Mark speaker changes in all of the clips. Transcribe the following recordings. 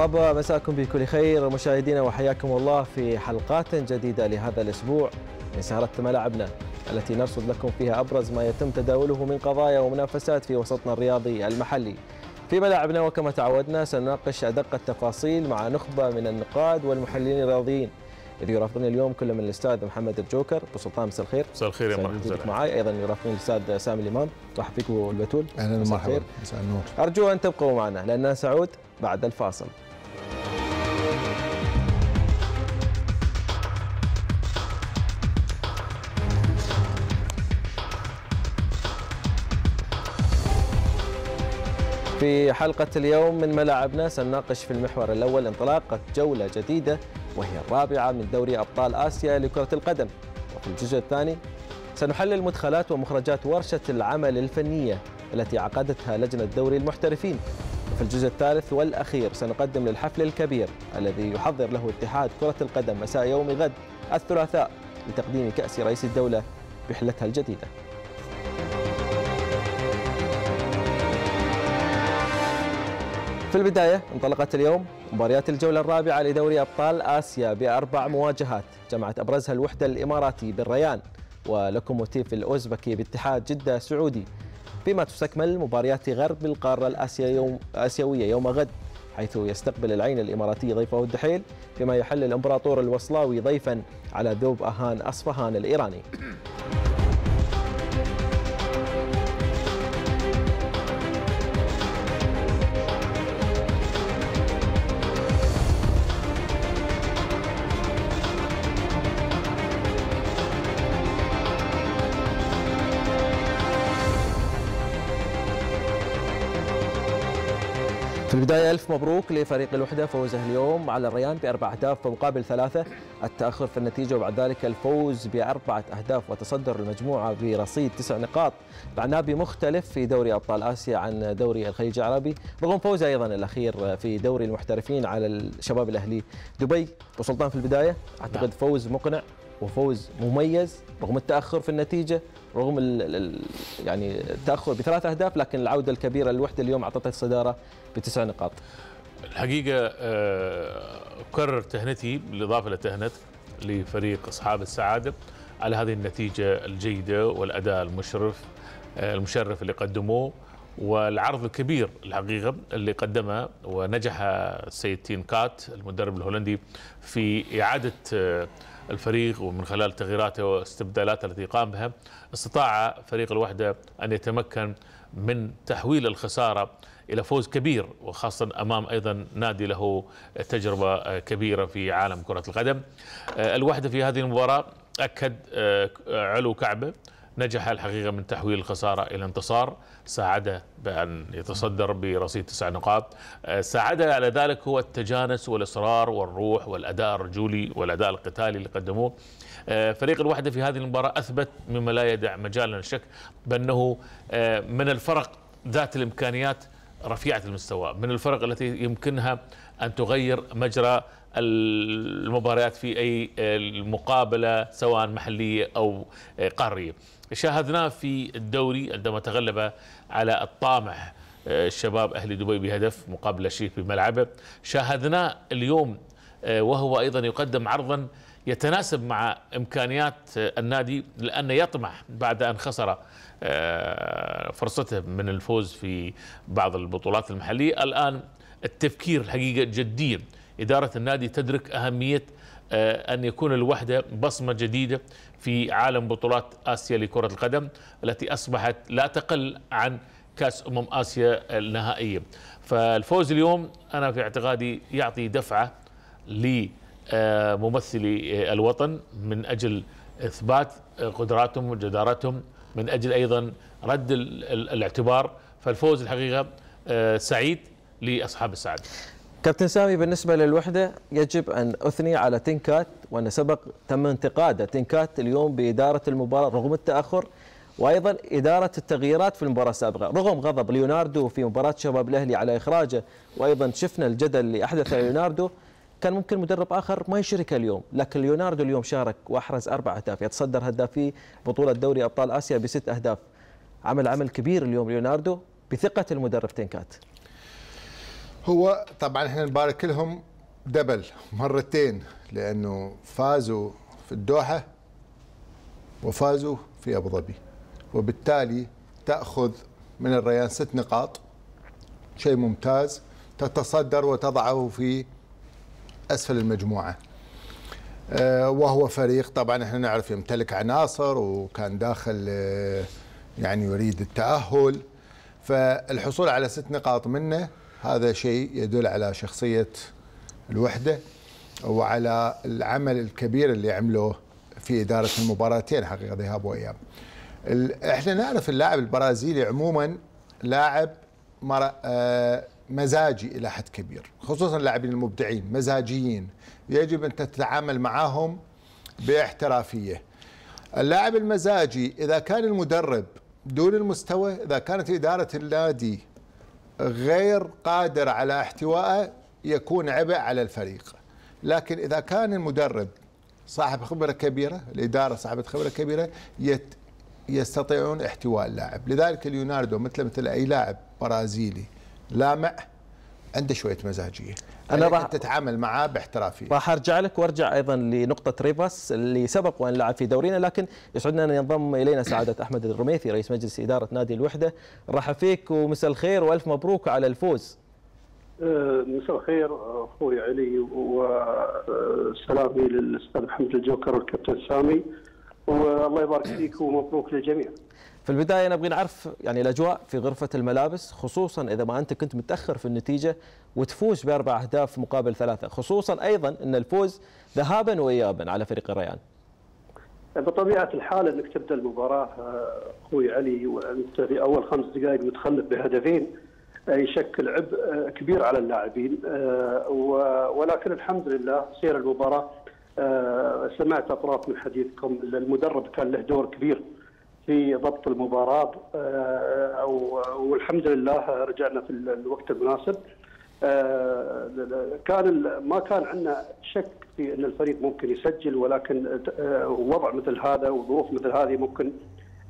Speaker 1: طاب مساكم بكل خير. مشاهدينا وحياكم الله في حلقات جديدة لهذا الأسبوع من سهرة ملاعبنا التي نرصد لكم فيها أبرز ما يتم تداوله من قضايا ومنافسات في وسطنا الرياضي المحلي. في ملاعبنا وكما تعودنا سنناقش أدق التفاصيل مع نخبة من النقاد والمحللين الرياضيين. اللي يرافقني اليوم كل من الأستاذ محمد الجوكر أبو سلطان مساء الخير.
Speaker 2: مساء الخير يا مرحبا.
Speaker 1: معي أيضا يرافقني الأستاذ سامي الإمام. رحب فيك ابو البتول
Speaker 3: أهلا
Speaker 1: الخير.
Speaker 3: مساء النور.
Speaker 1: أرجو أن تبقوا معنا لأننا سعود بعد الفاصل. في حلقة اليوم من ملاعبنا سنناقش في المحور الأول انطلاقة جولة جديدة وهي الرابعة من دوري أبطال آسيا لكرة القدم. وفي الجزء الثاني سنحلل مدخلات ومخرجات ورشة العمل الفنية التي عقدتها لجنة دوري المحترفين. وفي الجزء الثالث والأخير سنقدم للحفل الكبير الذي يحضر له اتحاد كرة القدم مساء يوم غد الثلاثاء لتقديم كأس رئيس الدولة بحلتها الجديدة. في البداية انطلقت اليوم مباريات الجولة الرابعة لدوري أبطال آسيا بأربع مواجهات جمعت أبرزها الوحدة الإماراتي بالريان ولوكوموتيف الأوزبكي باتحاد جدة سعودي. فيما تستكمل مباريات غرب القارة الآسيا يوم آسيوية يوم غد حيث يستقبل العين الإماراتي ضيفه الدحيل فيما يحل الإمبراطور الوصلاوي ضيفا على ذوب أهان أصفهان الإيراني. البداية ألف مبروك لفريق الوحدة فوزه اليوم على الريان بأربع أهداف مقابل ثلاثة. التأخر في النتيجة وبعد ذلك الفوز بأربعة أهداف وتصدر المجموعة برصيد تسع نقاط. معناه مختلف في دوري أبطال آسيا عن دوري الخليج العربي. رغم فوزه أيضا الأخير في دوري المحترفين على الشباب الأهلي دبي. وسلطان في البداية أعتقد
Speaker 2: نعم.
Speaker 1: فوز مقنع. وفوز مميز رغم التأخر في النتيجة رغم ال ال يعني التأخر بثلاث أهداف لكن العودة الكبيرة للوحدة اليوم أعطتها الصدارة بتسع نقاط.
Speaker 2: الحقيقة آه، أكرر تهنئتي بالإضافة لتهنئة لفريق أصحاب السعادة على هذه النتيجة الجيدة والأداء المشرف آه، المشرف اللي قدموه والعرض الكبير الحقيقة اللي قدمه ونجح السيد تين كات المدرب الهولندي في إعادة آه، الفريق ومن خلال تغييراته واستبدالاته التي قام بها استطاع فريق الوحدة أن يتمكن من تحويل الخسارة إلى فوز كبير وخاصة أمام أيضا نادي له تجربة كبيرة في عالم كرة القدم. الوحدة في هذه المباراة أكد علو كعبه نجح الحقيقة من تحويل الخسارة إلى انتصار. ساعده بأن يتصدر برصيد تسع نقاط. ساعده على ذلك هو التجانس والإصرار والروح والأداء الرجولي والأداء القتالي اللي قدموه. فريق الوحدة في هذه المباراة أثبت مما لا يدع مجال للشك بأنه من الفرق ذات الإمكانيات رفيعة المستوى من الفرق التي يمكنها أن تغير مجرى المباريات في أي المقابلة سواء محلية أو قارية. شاهدناه في الدوري عندما تغلب على الطامح الشباب أهل دبي بهدف مقابل الشيخ بملعبه. شاهدناه اليوم وهو أيضا يقدم عرضا يتناسب مع إمكانيات النادي لأنه يطمح بعد أن خسر فرصته من الفوز في بعض البطولات المحلية. الآن التفكير الحقيقة جديا. إدارة النادي تدرك أهمية أن يكون الوحدة بصمة جديدة في عالم بطولات آسيا لكرة القدم التي أصبحت لا تقل عن كأس أمم آسيا النهائية. فالفوز اليوم أنا في اعتقادي يعطي دفعة لممثلي الوطن من أجل إثبات قدراتهم وجدارتهم من أجل أيضا رد الاعتبار. فالفوز الحقيقة سعيد لأصحاب السعادة.
Speaker 1: كابتن سامي بالنسبة للوحدة يجب أن أثني على تنكات وأن سبق تم انتقاد تنكات اليوم بإدارة المباراة رغم التأخر وأيضا إدارة التغييرات في المباراة السابقة. رغم غضب ليوناردو في مباراة شباب الأهلي على إخراجه وأيضا شفنا الجدل اللي أحدثه ليوناردو كان ممكن مدرب آخر ما يشارك اليوم. لكن ليوناردو اليوم شارك وأحرز أربع أهداف يتصدر هدافي بطولة دوري أبطال آسيا بست أهداف. عمل عمل كبير اليوم ليوناردو بثقة المدرب تنكات
Speaker 3: هو طبعا إحنا نبارك لهم دبل مرتين لأنه فازوا في الدوحة وفازوا في أبو ظبي. وبالتالي تأخذ من الريان ست نقاط شيء ممتاز تتصدر وتضعه في أسفل المجموعة. آه، وهو فريق طبعا إحنا نعرف يمتلك عناصر وكان داخل آه، يعني يريد التأهل. فالحصول على ست نقاط منه هذا شيء يدل على شخصية الوحدة وعلى العمل الكبير اللي عملوه في إدارة المباراتين حقيقة ذهاب وإياب. إحنا نعرف اللاعب البرازيلي عموما لاعب آه، مزاجي إلى حد كبير، خصوصا اللاعبين المبدعين مزاجيين، يجب أن تتعامل معهم باحترافية. اللاعب المزاجي إذا كان المدرب دون المستوى، إذا كانت إدارة النادي غير قادر على احتوائه يكون عبء على الفريق. لكن إذا كان المدرب صاحب خبرة كبيرة، الإدارة صاحبة خبرة كبيرة يت يستطيعون احتواء اللاعب لذلك ليوناردو مثل مثل أي لاعب برازيلي لامع عنده شوية مزاجية أنا راح تتعامل معاه باحترافية.
Speaker 1: راح أرجع لك وأرجع أيضا لنقطة ريفاس اللي سبق وأن لعب في دورينا لكن يسعدنا أن ينضم إلينا سعادة أحمد الرميثي رئيس مجلس إدارة نادي الوحدة. رحب فيك ومساء الخير وألف مبروك على الفوز.
Speaker 4: أه، مساء الخير أخوي علي وسلامي للاستاذ محمد الجوكر والكابتن سامي. والله يبارك فيك ومبروك للجميع.
Speaker 1: في البداية نبغى نعرف يعني الأجواء في غرفة الملابس خصوصا إذا ما أنت كنت متأخر في النتيجة وتفوز بأربع أهداف مقابل ثلاثة، خصوصا أيضا إن الفوز ذهابا وايابا على فريق الريان.
Speaker 4: بطبيعة الحال إنك تبدأ المباراة أخوي علي وأنت في أول خمس دقائق متخلف بهدفين يشكل عبء كبير على اللاعبين ولكن الحمد لله سير المباراة آه، سمعت اطراف من حديثكم المدرب كان له دور كبير في ضبط المباراة آه، والحمد لله رجعنا في الوقت المناسب آه، كان ما كان عندنا شك في أن الفريق ممكن يسجل ولكن وضع مثل هذا وظروف مثل هذه ممكن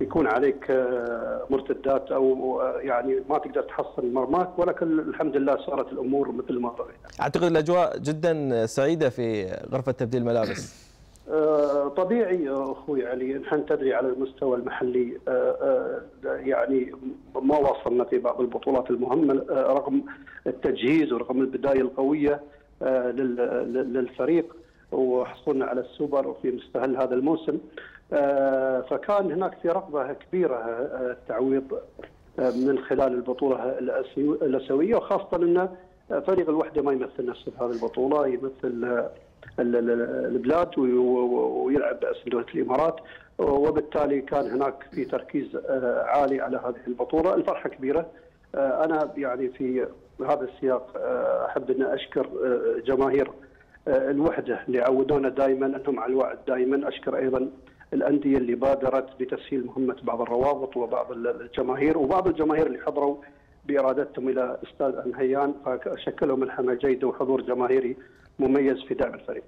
Speaker 4: يكون عليك آه، مرتدات أو آه، يعني ما تقدر تحصل مرماك ولكن الحمد لله صارت الأمور مثل ما رأينا.
Speaker 1: أعتقد الأجواء جدا سعيدة في غرفة تبديل الملابس.
Speaker 4: آه، طبيعي أخوي علي نحن تدري على المستوى المحلي يعني ما وصلنا في بعض البطولات المهمة رغم التجهيز ورغم البداية القوية للفريق وحصولنا على السوبر في مستهل هذا الموسم. آه، فكان هناك في رغبة كبيرة آه، التعويض آه، من خلال البطولة الأسيوية وخاصة أن فريق الوحدة ما يمثل نفسه في هذه البطولة يمثل البلاد ويلعب باسم دولة الإمارات. وبالتالي كان هناك في تركيز عالي على هذه البطولة، الفرحة كبيرة. أنا يعني في هذا السياق أحب أن أشكر جماهير الوحدة اللي عودونا دائما أنهم على الوعد دائما أشكر أيضا الأندية اللي بادرت بتسهيل مهمة بعض الروابط وبعض الجماهير وبعض الجماهير اللي حضروا بإرادتهم إلى استاد الهيان. فشكلوا ملحمه جيده وحضور جماهيري مميز في دعم الفريق.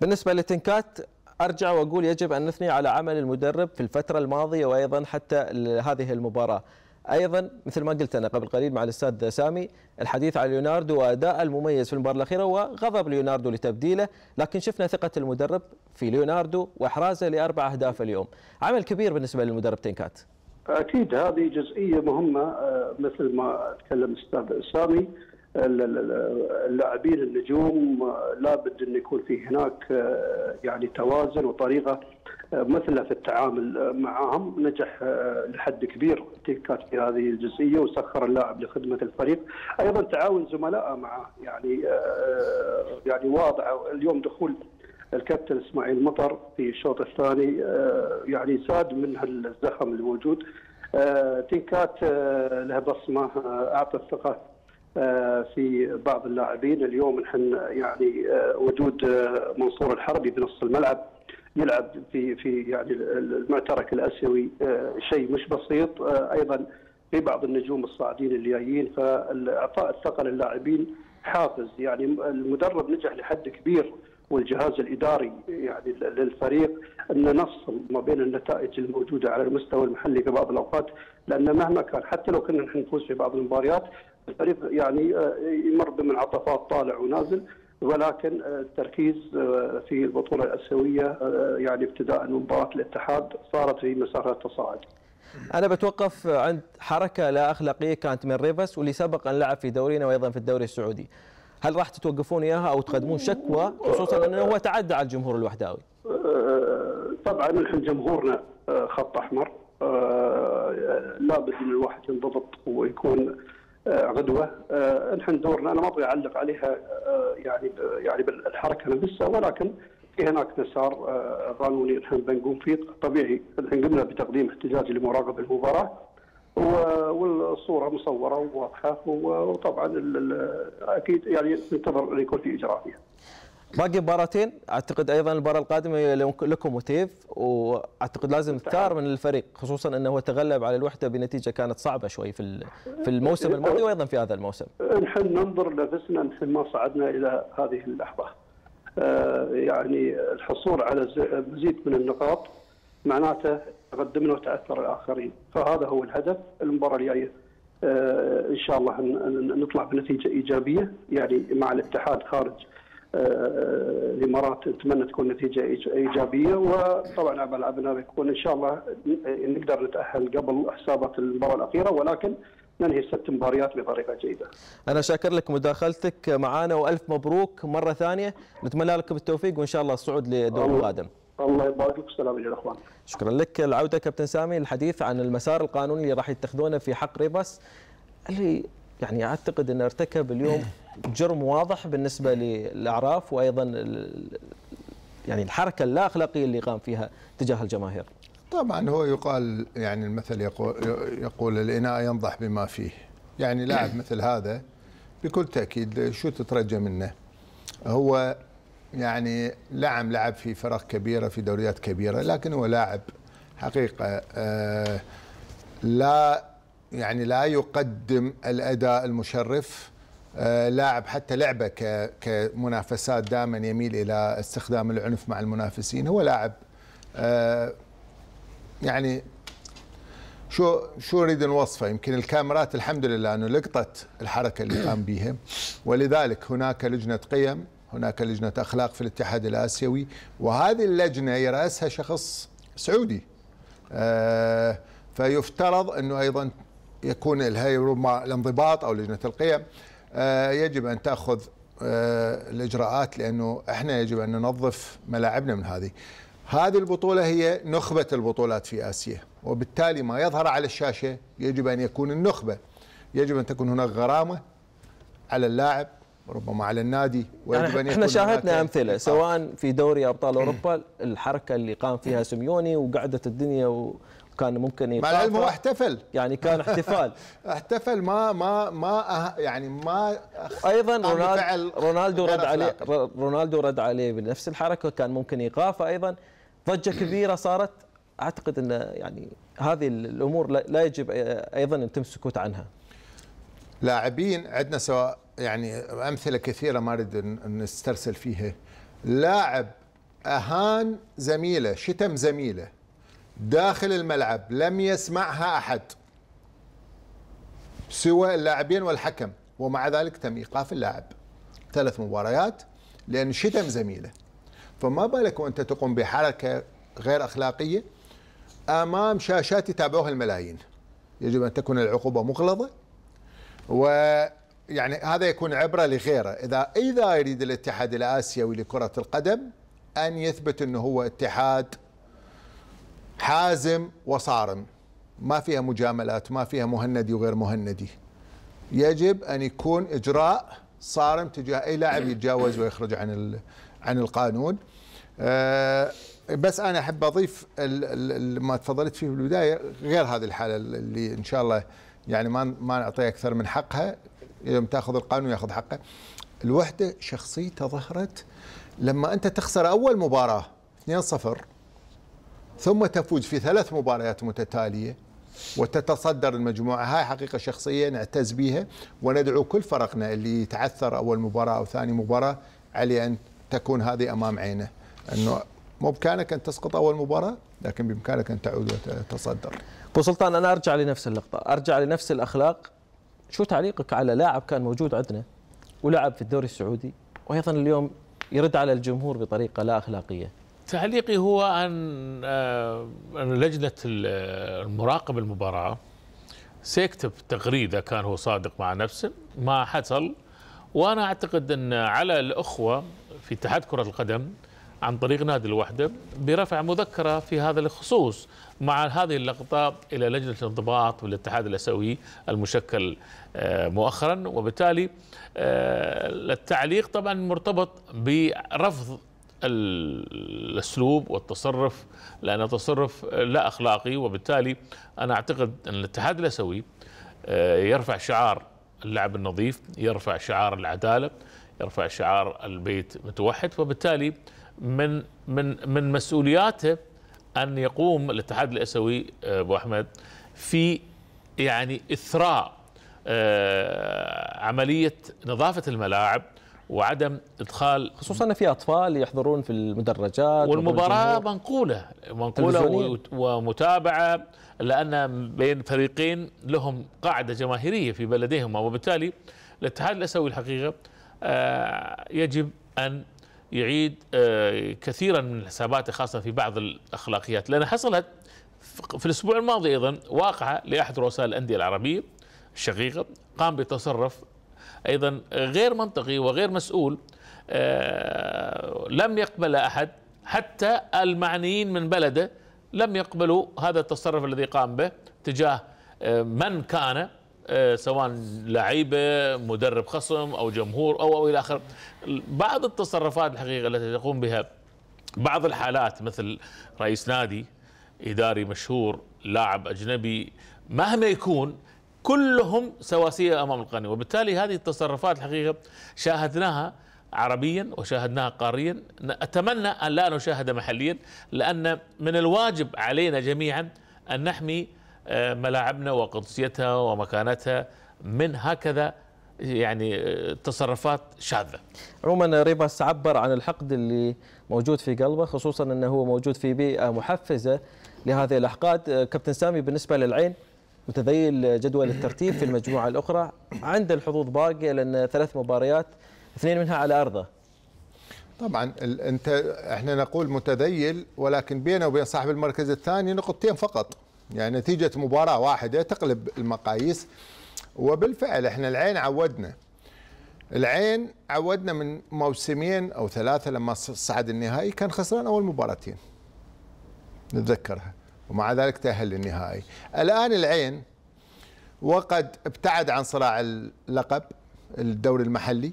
Speaker 1: بالنسبة لتنكات أرجع وأقول يجب أن نثني على عمل المدرب في الفترة الماضية وأيضا حتى هذه المباراة. أيضا مثل ما قلت أنا قبل قليل مع الأستاذ سامي الحديث عن ليوناردو وأداء المميز في المباراة الأخيرة وغضب ليوناردو لتبديله لكن شفنا ثقة المدرب في ليوناردو وإحرازه لأربع أهداف اليوم عمل كبير بالنسبة للمدرب تنكات
Speaker 4: أكيد هذه جزئية مهمة آه، مثل ما تكلم الأستاذ سامي اللاعبين النجوم لابد أن يكون في هناك آه، يعني توازن وطريقة آه، مثلة في التعامل معهم. نجح آه، لحد كبير تيكات في هذه الجزئية وسخر اللاعب لخدمة الفريق. أيضا تعاون زملائه معه يعني يعني واضح. اليوم دخول الكابتن إسماعيل مطر في الشوط الثاني يعني ساد من الزخم الموجود. تيكات له بصمه أعطى الثقة في بعض اللاعبين اليوم نحن يعني آه، وجود آه، منصور الحربي بنص الملعب يلعب في في يعني المعترك الأسيوي شيء مش بسيط أيضا في بعض النجوم الصاعدين اللي جايين فاعطاء الثقة للاعبين حافز يعني المدرب نجح لحد كبير والجهاز الإداري يعني للفريق أن نفصل ما بين النتائج الموجودة على المستوى المحلي في بعض الأوقات. لأن مهما كان حتى لو كنا نحن نفوز في بعض المباريات الفريق يعني آه، يمر بمنعطفات طالع ونازل ولكن آه، التركيز آه، في البطولة الأسيوية يعني ابتداء من مباراة الاتحاد صارت في مسار التصاعد.
Speaker 1: أنا بتوقف عند حركة لا اخلاقيه كانت من ريفاس واللي سبق أن لعب في دورينا وأيضا في الدوري السعودي. هل راح تتوقفون إياها أو تقدمون شكوى خصوصا أنه هو تعدى على الجمهور الوحداوي؟
Speaker 4: طبعا نحن جمهورنا خط أحمر لابد ان الواحد ينضبط ويكون غدوه نحن دورنا أنا ما أبغى أعلق عليها يعني يعني بالحركة نفسها ولكن في هناك مسار قانوني نحن بنقوم فيه طبيعي نحن قمنا بتقديم احتجاج لمراقبة المباراة والصورة مصورة وواضحة وطبعا أكيد يعني ننتظر ان يكون في إجراء فيها.
Speaker 1: باقي مباراتين أعتقد أيضا المباراة القادمة لكم وتيف وأعتقد لازم تثار من الفريق خصوصا إنه هو تغلب على الوحدة بنتيجة كانت صعبة شوي في في الموسم الماضي وأيضا في هذا الموسم.
Speaker 4: نحن ننظر لنفسنا نحن ما صعدنا إلى هذه اللحظة. آه، يعني الحصول على مزيد من النقاط معناته تقدمنا وتأثر الآخرين، فهذا هو الهدف المباراة الجاية آه، إن شاء الله نطلع بنتيجة إيجابية يعني مع الاتحاد خارج الإمارات نتمنى تكون نتيجة إيجابية وطبعا ملعبنا بيكون إن شاء الله نقدر نتأهل قبل حسابات المباراة الأخيرة ولكن ننهي الست مباريات بطريقة جيدة.
Speaker 1: أنا شاكر لك مداخلتك معنا وألف مبروك مرة ثانية نتمنى لك بالتوفيق وإن شاء الله الصعود للدور القادم.
Speaker 4: الله يبارك والسلام يا إخوان.
Speaker 1: شكرا لك العودة كابتن سامي الحديث عن المسار القانوني اللي راح يتخذونه في حق ريباس اللي يعني أعتقد إنه ارتكب اليوم جرم واضح بالنسبة للأعراف وأيضا يعني الحركة اللا اخلاقيه اللي قام فيها تجاه الجماهير.
Speaker 3: طبعا هو يقال يعني المثل يقول يقول الإناء ينضح بما فيه. يعني لاعب مثل هذا بكل تأكيد شو تترجى منه؟ هو يعني لعم لعب في فرق كبيرة في دوريات كبيرة لكن هو لاعب حقيقة آه لا يعني لا يقدم الأداء المشرف لاعب حتى لعبه كمنافسات دائما يميل إلى استخدام العنف مع المنافسين. هو لاعب آه يعني شو شو أريد نوصفه يمكن الكاميرات الحمد لله أنه لقطت الحركة اللي قام بها ولذلك هناك لجنة قيم هناك لجنة أخلاق في الاتحاد الآسيوي وهذه اللجنة يراسها شخص سعودي. آه فيفترض أنه أيضا يكون الهيئة الانضباط أو لجنة القيم. آه يجب أن تأخذ آه الإجراءات لأنه إحنا يجب أن ننظف ملاعبنا من هذه. هذه البطولة هي نخبة البطولات في آسيا وبالتالي ما يظهر على الشاشة يجب أن يكون النخبة. يجب أن تكون هناك غرامة على اللاعب وربما على النادي
Speaker 1: ويجب يعني أن إحنا شاهدنا أمثلة سواء في دوري أبطال أوروبا الحركة اللي قام فيها سيميوني وقعدت الدنيا و كان ممكن
Speaker 3: مع العلم هو احتفل.
Speaker 1: يعني كان احتفال.
Speaker 3: احتفل ما ما ما أه يعني ما
Speaker 1: أيضا رونالدو رونالدو رد عليه رونالدو رد عليه بنفس الحركة كان ممكن إيقافه أيضا. ضجة كبيرة صارت. أعتقد إن يعني هذه الأمور لا يجب أيضا أن تمسكوا عنها.
Speaker 3: لاعبين عندنا سواء يعني أمثلة كثيرة ما أريد نسترسل فيها. لاعب أهان زميله شتم زميله. داخل الملعب لم يسمعها أحد. سوى اللاعبين والحكم ومع ذلك تم إيقاف اللاعب. ثلاث مباريات لأن شتم زميله. فما بالك وأنت تقوم بحركة غير أخلاقية أمام شاشات يتابعوها الملايين؟ يجب أن تكون العقوبة مغلظة ويعني هذا يكون عبرة لغيره. إذا إذا يريد الاتحاد الآسيوي لكرة القدم أن يثبت إنه هو اتحاد حازم وصارم. ما فيها مجاملات ما فيها مهندي وغير مهندي. يجب أن يكون إجراء صارم تجاه أي لاعب يتجاوز ويخرج عن عن القانون. أه بس أنا أحب أضيف ما تفضلت فيه في البداية غير هذه الحالة اللي إن شاء الله يعني ما ما نعطيها أكثر من حقها. يوم تأخذ القانون يأخذ حقه. الوحدة شخصيته ظهرت لما أنت تخسر أول مباراة 2-0 ثم تفوز في ثلاث مباريات متتالية وتتصدر المجموعة هاي حقيقة شخصية نعتز بها وندعو كل فرقنا اللي يتعثر أول مباراة أو ثاني مباراة عليه أن تكون هذه أمام عينه إنه مو بامكانك أن تسقط أول مباراة لكن بإمكانك أن تعود وتتصدر.
Speaker 1: أبو سلطان أنا أرجع لنفس اللقطة، أرجع لنفس الأخلاق شو تعليقك على لاعب كان موجود عندنا ولعب في الدوري السعودي وأيضا اليوم يرد على الجمهور بطريقة لا أخلاقية؟
Speaker 2: تعليقي هو أن آه، أن لجنة المراقبه المباراة سيكتب تغريدة كان هو صادق مع نفسه ما حصل. وأنا أعتقد أن على الأخوة في اتحاد كرة القدم عن طريق نادي الوحدة برفع مذكرة في هذا الخصوص مع هذه اللقطة إلى لجنة الانضباط والاتحاد الأسيوي المشكل آه، مؤخرا. وبالتالي آه، التعليق طبعا مرتبط برفض الأسلوب والتصرف لأنه تصرف لا أخلاقي وبالتالي أنا أعتقد أن الاتحاد الأسيوي آه، يرفع شعار اللعب النظيف يرفع شعار العدالة يرفع شعار البيت متوحد وبالتالي من من من مسؤولياته أن يقوم الاتحاد الأسيوي آه، أبو أحمد في يعني إثراء آه، عملية نظافة الملاعب وعدم إدخال
Speaker 1: خصوصا ان في أطفال يحضرون في المدرجات
Speaker 2: والمباراة منقولة منقولة ومتابعة لأن بين فريقين لهم قاعدة جماهيرية في بلديهما وبالتالي الاتحاد الأسيوي الحقيقة آه، يجب أن يعيد آه، كثيرا من حساباته خاصة في بعض الأخلاقيات. لأن حصلت في الأسبوع الماضي أيضا واقعة لأحد رؤساء الأندية العربية الشقيقة قام بتصرف أيضا غير منطقي وغير مسؤول آه، لم يقبل أحد حتى المعنيين من بلده لم يقبلوا هذا التصرف الذي قام به تجاه آه، من كان آه، سواء لعيبة مدرب خصم أو جمهور أو أو إلى اخره بعض التصرفات الحقيقة التي تقوم بها بعض الحالات مثل رئيس نادي إداري مشهور لاعب أجنبي مهما يكون كلهم سواسية أمام القانون. وبالتالي هذه التصرفات الحقيقة شاهدناها عربيا وشاهدناها قاريا. اتمنى أن لا نشاهد محليا لأن من الواجب علينا جميعا أن نحمي آه، ملاعبنا وقدسيتها ومكانتها من هكذا يعني آه، تصرفات شاذة.
Speaker 1: عموما ريباس عبر عن الحقد اللي موجود في قلبه خصوصا أنه هو موجود في بيئة محفزة لهذه الأحقاد، آه، كابتن سامي بالنسبة للعين متذيل جدول الترتيب في المجموعة الأخرى. عند الحظوظ باقيه لأن ثلاث مباريات اثنين منها على أرضه.
Speaker 3: طبعا أنت إحنا نقول متذيل ولكن بينه وبين صاحب المركز الثاني نقطتين فقط. يعني نتيجة مباراة واحدة تقلب المقاييس. وبالفعل إحنا العين عودنا. العين عودنا من موسمين أو ثلاثة لما صعد النهائي كان خسران أول مباراتين. نتذكرها. ومع ذلك تأهل للنهائي. الآن العين وقد ابتعد عن صراع اللقب الدوري المحلي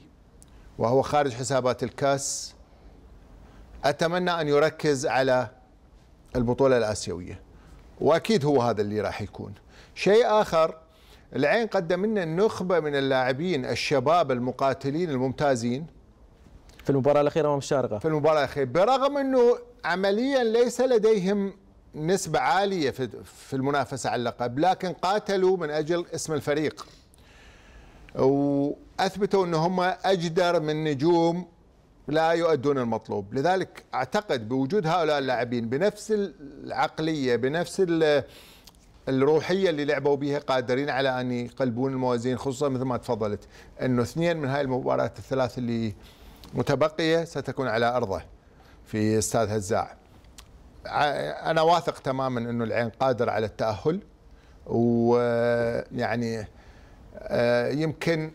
Speaker 3: وهو خارج حسابات الكاس. أتمنى أن يركز على البطولة الآسيوية وأكيد هو هذا اللي راح يكون. شيء آخر العين قدم لنا نخبه من اللاعبين الشباب المقاتلين الممتازين.
Speaker 1: في المباراة الأخيرة امام الشارقه
Speaker 3: في المباراة الأخيرة برغم أنه عمليا ليس لديهم نسبة عالية في المنافسة على اللقب لكن قاتلوا من أجل اسم الفريق. وأثبتوا إن هم أجدر من نجوم لا يؤدون المطلوب. لذلك أعتقد بوجود هؤلاء اللاعبين بنفس العقلية بنفس الروحية اللي لعبوا بها قادرين على أن يقلبون الموازين خصوصا مثل ما تفضلت أنه اثنين من هاي المباريات الثلاث اللي متبقية ستكون على أرضه في استاد هزاع. أنا واثق تماما أنه العين قادر على التأهل ويعني آه، يمكن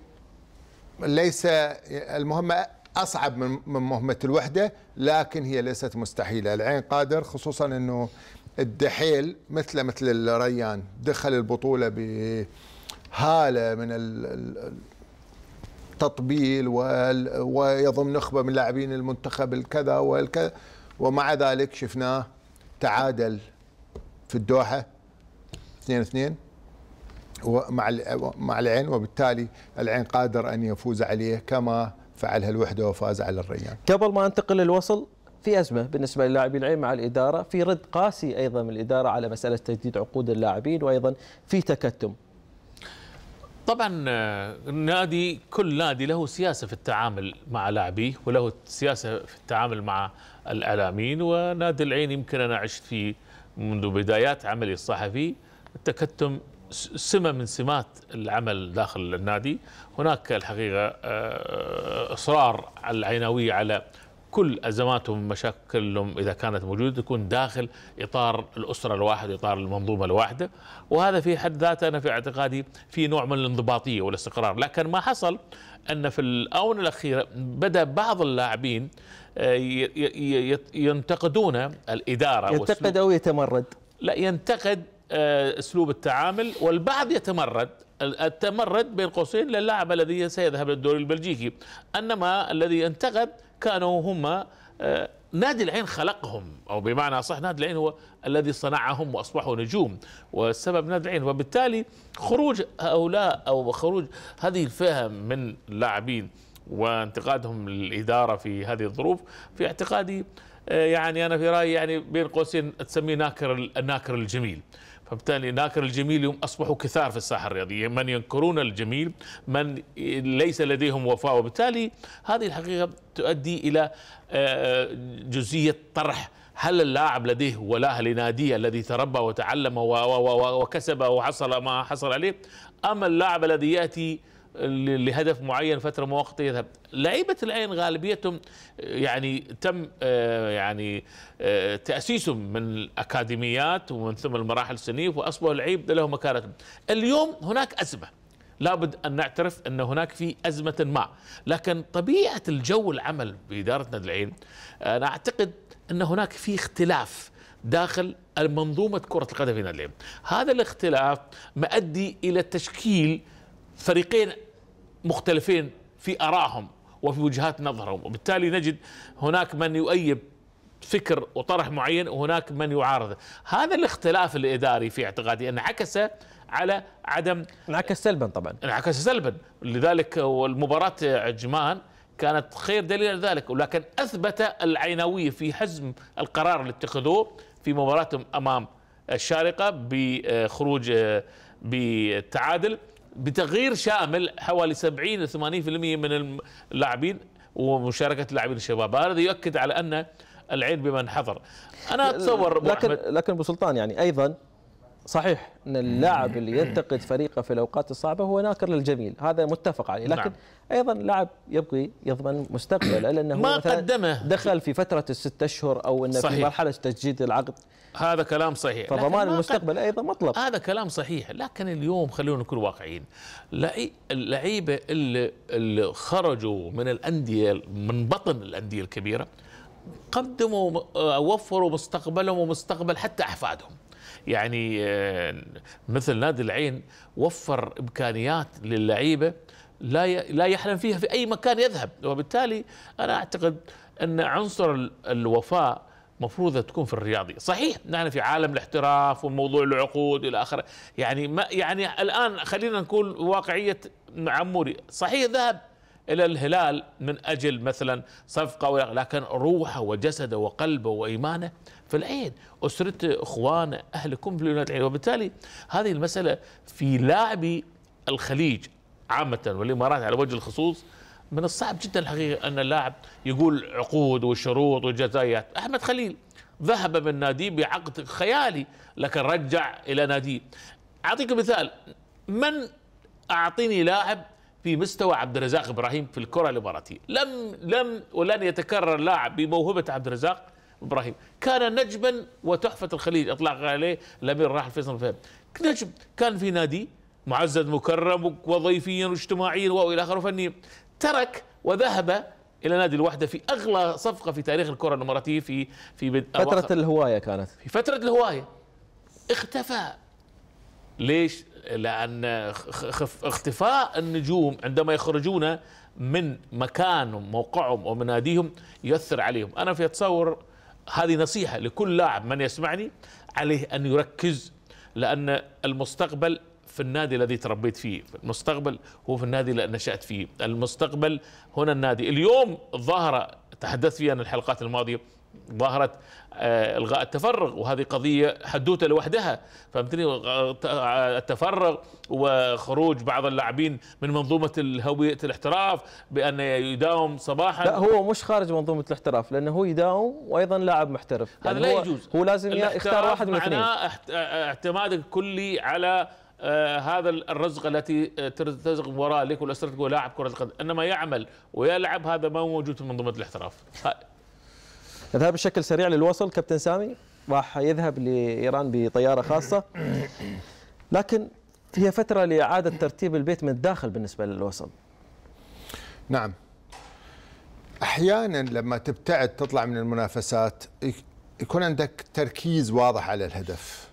Speaker 3: ليس المهمة أصعب من مهمة الوحدة لكن هي ليست مستحيلة. العين قادر خصوصا إنه الدحيل مثله مثل الريان دخل البطولة بهالة من التطبيل ويضم نخبة من لاعبين المنتخب الكذا والكذا ومع ذلك شفناه تعادل في الدوحة 2 2 ومع مع العين وبالتالي العين قادر أن يفوز عليه كما فعلها الوحده وفاز على الريان.
Speaker 1: قبل ما أنتقل للوصل في أزمة بالنسبة للاعبين العين مع الإدارة، في رد قاسي أيضا من الإدارة على مسألة تجديد عقود اللاعبين وأيضا في تكتم.
Speaker 2: طبعا آه، النادي كل نادي له سياسة في التعامل مع لاعبيه وله سياسة في التعامل مع الاعلاميين ونادي العين يمكن أنا عشت فيه منذ بدايات عملي الصحفي. التكتم سمة من سمات العمل داخل النادي. هناك الحقيقة آه، إصرار على العيناويه على كل أزماتهم مشاكلهم إذا كانت موجودة تكون داخل إطار الأسرة الواحدة إطار المنظومة الواحدة. وهذا في حد ذاته أنا في اعتقادي في نوع من الانضباطية والاستقرار. لكن ما حصل أن في الآونة الأخيرة بدأ بعض اللاعبين آه، ينتقدون الإدارة
Speaker 1: ينتقد أو يتمرد؟
Speaker 2: لا ينتقد آه، أسلوب التعامل والبعض يتمرد. التمرد بين قوسين للاعب الذي سيذهب للدوري البلجيكي. أنما الذي ينتقد كانوا هم آه، نادي العين خلقهم أو بمعنى أصح نادي العين هو الذي صنعهم وأصبحوا نجوم والسبب نادي العين وبالتالي خروج هؤلاء أو خروج هذه الفئة من اللاعبين وانتقادهم للإدارة في هذه الظروف في اعتقادي آه، يعني أنا في رأيي يعني بين قوسين تسميه ناكر الناكر الجميل. فبالتالي ناكر الجميل اليوم أصبحوا كثار في الساحة الرياضية. من ينكرون الجميل من ليس لديهم وفاء. وبالتالي هذه الحقيقة تؤدي إلى آه، جزئية طرح. هل اللاعب لديه ولاء لناديه الذي تربى وتعلم وكسب وحصل ما حصل عليه؟ أم اللاعب الذي يأتي ل- لهدف معين فترة مؤقته يذهب. لعيبة العين غالبيتهم يعني تم آه، يعني آه، تأسيسهم من الأكاديميات ومن ثم المراحل السنية وأصبحوا لعيب له مكانتهم اليوم هناك أزمة. لابد أن نعترف أن هناك في أزمة ما. لكن طبيعة الجو العمل بإدارة نادي العين أنا أعتقد أن هناك في اختلاف داخل المنظومة كرة القدم في نادي العين. هذا الاختلاف مؤدي إلى تشكيل فريقين مختلفين في آرائهم وفي وجهات نظرهم وبالتالي نجد هناك من يؤيد فكر وطرح معين وهناك من يعارضه. هذا الاختلاف الإداري في اعتقادي انعكس على عدم
Speaker 1: انعكس سلبا طبعا.
Speaker 2: انعكس سلبا. لذلك والمباراة عجمان كانت خير دليل على ذلك ولكن أثبت العيناويه في حزم القرار اللي اتخذوه في مباراتهم أمام الشارقة بخروج بالتعادل بتغيير شامل حوالي 70 ل 80% من اللاعبين ومشاركة اللاعبين الشباب. هذا يؤكد على أن العين بمن حضر. أنا أتصور
Speaker 1: لكن لكن أبو سلطان يعني أيضا صحيح أن اللاعب اللي ينتقد فريقه في الأوقات الصعبة هو ناكر للجميل هذا متفق عليه. لكن
Speaker 2: نعم.
Speaker 1: أيضا اللاعب يبغي يضمن مستقبله لأنه
Speaker 2: ما قدمه.
Speaker 1: دخل في فترة الست أشهر أو إنه في
Speaker 2: صحيح.
Speaker 1: مرحلة تجديد العقد.
Speaker 2: هذا كلام صحيح.
Speaker 1: فضمان
Speaker 2: ما
Speaker 1: المستقبل أيضا مطلب
Speaker 2: هذا كلام صحيح. لكن اليوم خلونا نكون واقعيين. لعي- اللعيبة اللي, اللي خرجوا من الأندية من بطن الأندية الكبيرة قدموا آه، وفروا مستقبلهم ومستقبل حتى أحفادهم. يعني آه، مثل نادي العين وفر إمكانيات للعيبة لا لا يحلم فيها في أي مكان يذهب. وبالتالي أنا أعتقد أن عنصر ال- الوفاء مفروض تكون في الرياضي صحيح نحن في عالم الاحتراف وموضوع العقود إلى آخره. يعني ما يعني الآن خلينا نقول واقعية عموري. صحيح ذهب إلى الهلال من أجل مثلا ولا- لكن روحه وجسده وقلبه وإيمانه في العين اسرته اخوانه اهله كلهم في الولايات العين وبالتالي هذه المسألة في لاعبي الخليج عامة والامارات على وجه الخصوص من الصعب جدا الحقيقة أن اللاعب يقول عقود وشروط وجزايات. أحمد خليل ذهب من ناديه بعقد خيالي لكن رجع إلى ناديه أعطيك مثال من أعطيني لاعب في مستوى عبد الرزاق إبراهيم في الكرة الإماراتية؟ لم لم ولن يتكرر لاعب بموهبة عبد الرزاق إبراهيم. كان نجما وتحفة الخليج. اطلق عليه الأمير راحل فيصل فهد نجم. كان في نادي معزز مكرم وظيفيا واجتماعيا وإلى آخره فنيا ترك وذهب إلى نادي الوحدة في أغلى صفقة في تاريخ الكرة الاماراتيه في في بد- فترة
Speaker 1: الهواية كانت.
Speaker 2: في فترة الهواية. اختفى. ليش؟ خ- اختفاء النجوم عندما يخرجون من مكانهم موقعهم ومن ناديهم يؤثر عليهم. أنا في أتصور هذه نصيحة لكل لاعب من يسمعني عليه أن يركز لأن المستقبل في النادي الذي تربيت فيه المستقبل هو في النادي اللي نشأت فيه المستقبل هنا النادي. اليوم الظاهرة تحدثت فيها أنا الحلقات الماضية ظاهره آه، الغاء التفرغ وهذه قضية حدوتة لوحدها. فهمتني؟ آه، التفرغ وخروج بعض اللاعبين من منظومة الهوية الاحتراف بأن يداوم صباحا.
Speaker 1: لا هو مش خارج منظومة الاحتراف لأنه هو يداوم وأيضا لاعب محترف.
Speaker 2: هذا
Speaker 1: يعني
Speaker 2: لا يجوز.
Speaker 1: هو لازم يختار واحد من الاثنين.
Speaker 2: احت- اعتمادك الكلي على آه هذا الرزق التي آه، ترزق وراء لك والاسرتك هو لاعب كرة القدم. إنما يعمل ويلعب هذا ما هو موجود في منظومة الاحتراف.
Speaker 1: نذهب بشكل سريع للوصل. كابتن سامي راح يذهب لإيران بطيارة خاصة. لكن هي فترة لإعادة ترتيب البيت من الداخل بالنسبة للوصل.
Speaker 3: نعم. أحيانا لما تبتعد تطلع من المنافسات يك- يكون عندك تركيز واضح على الهدف.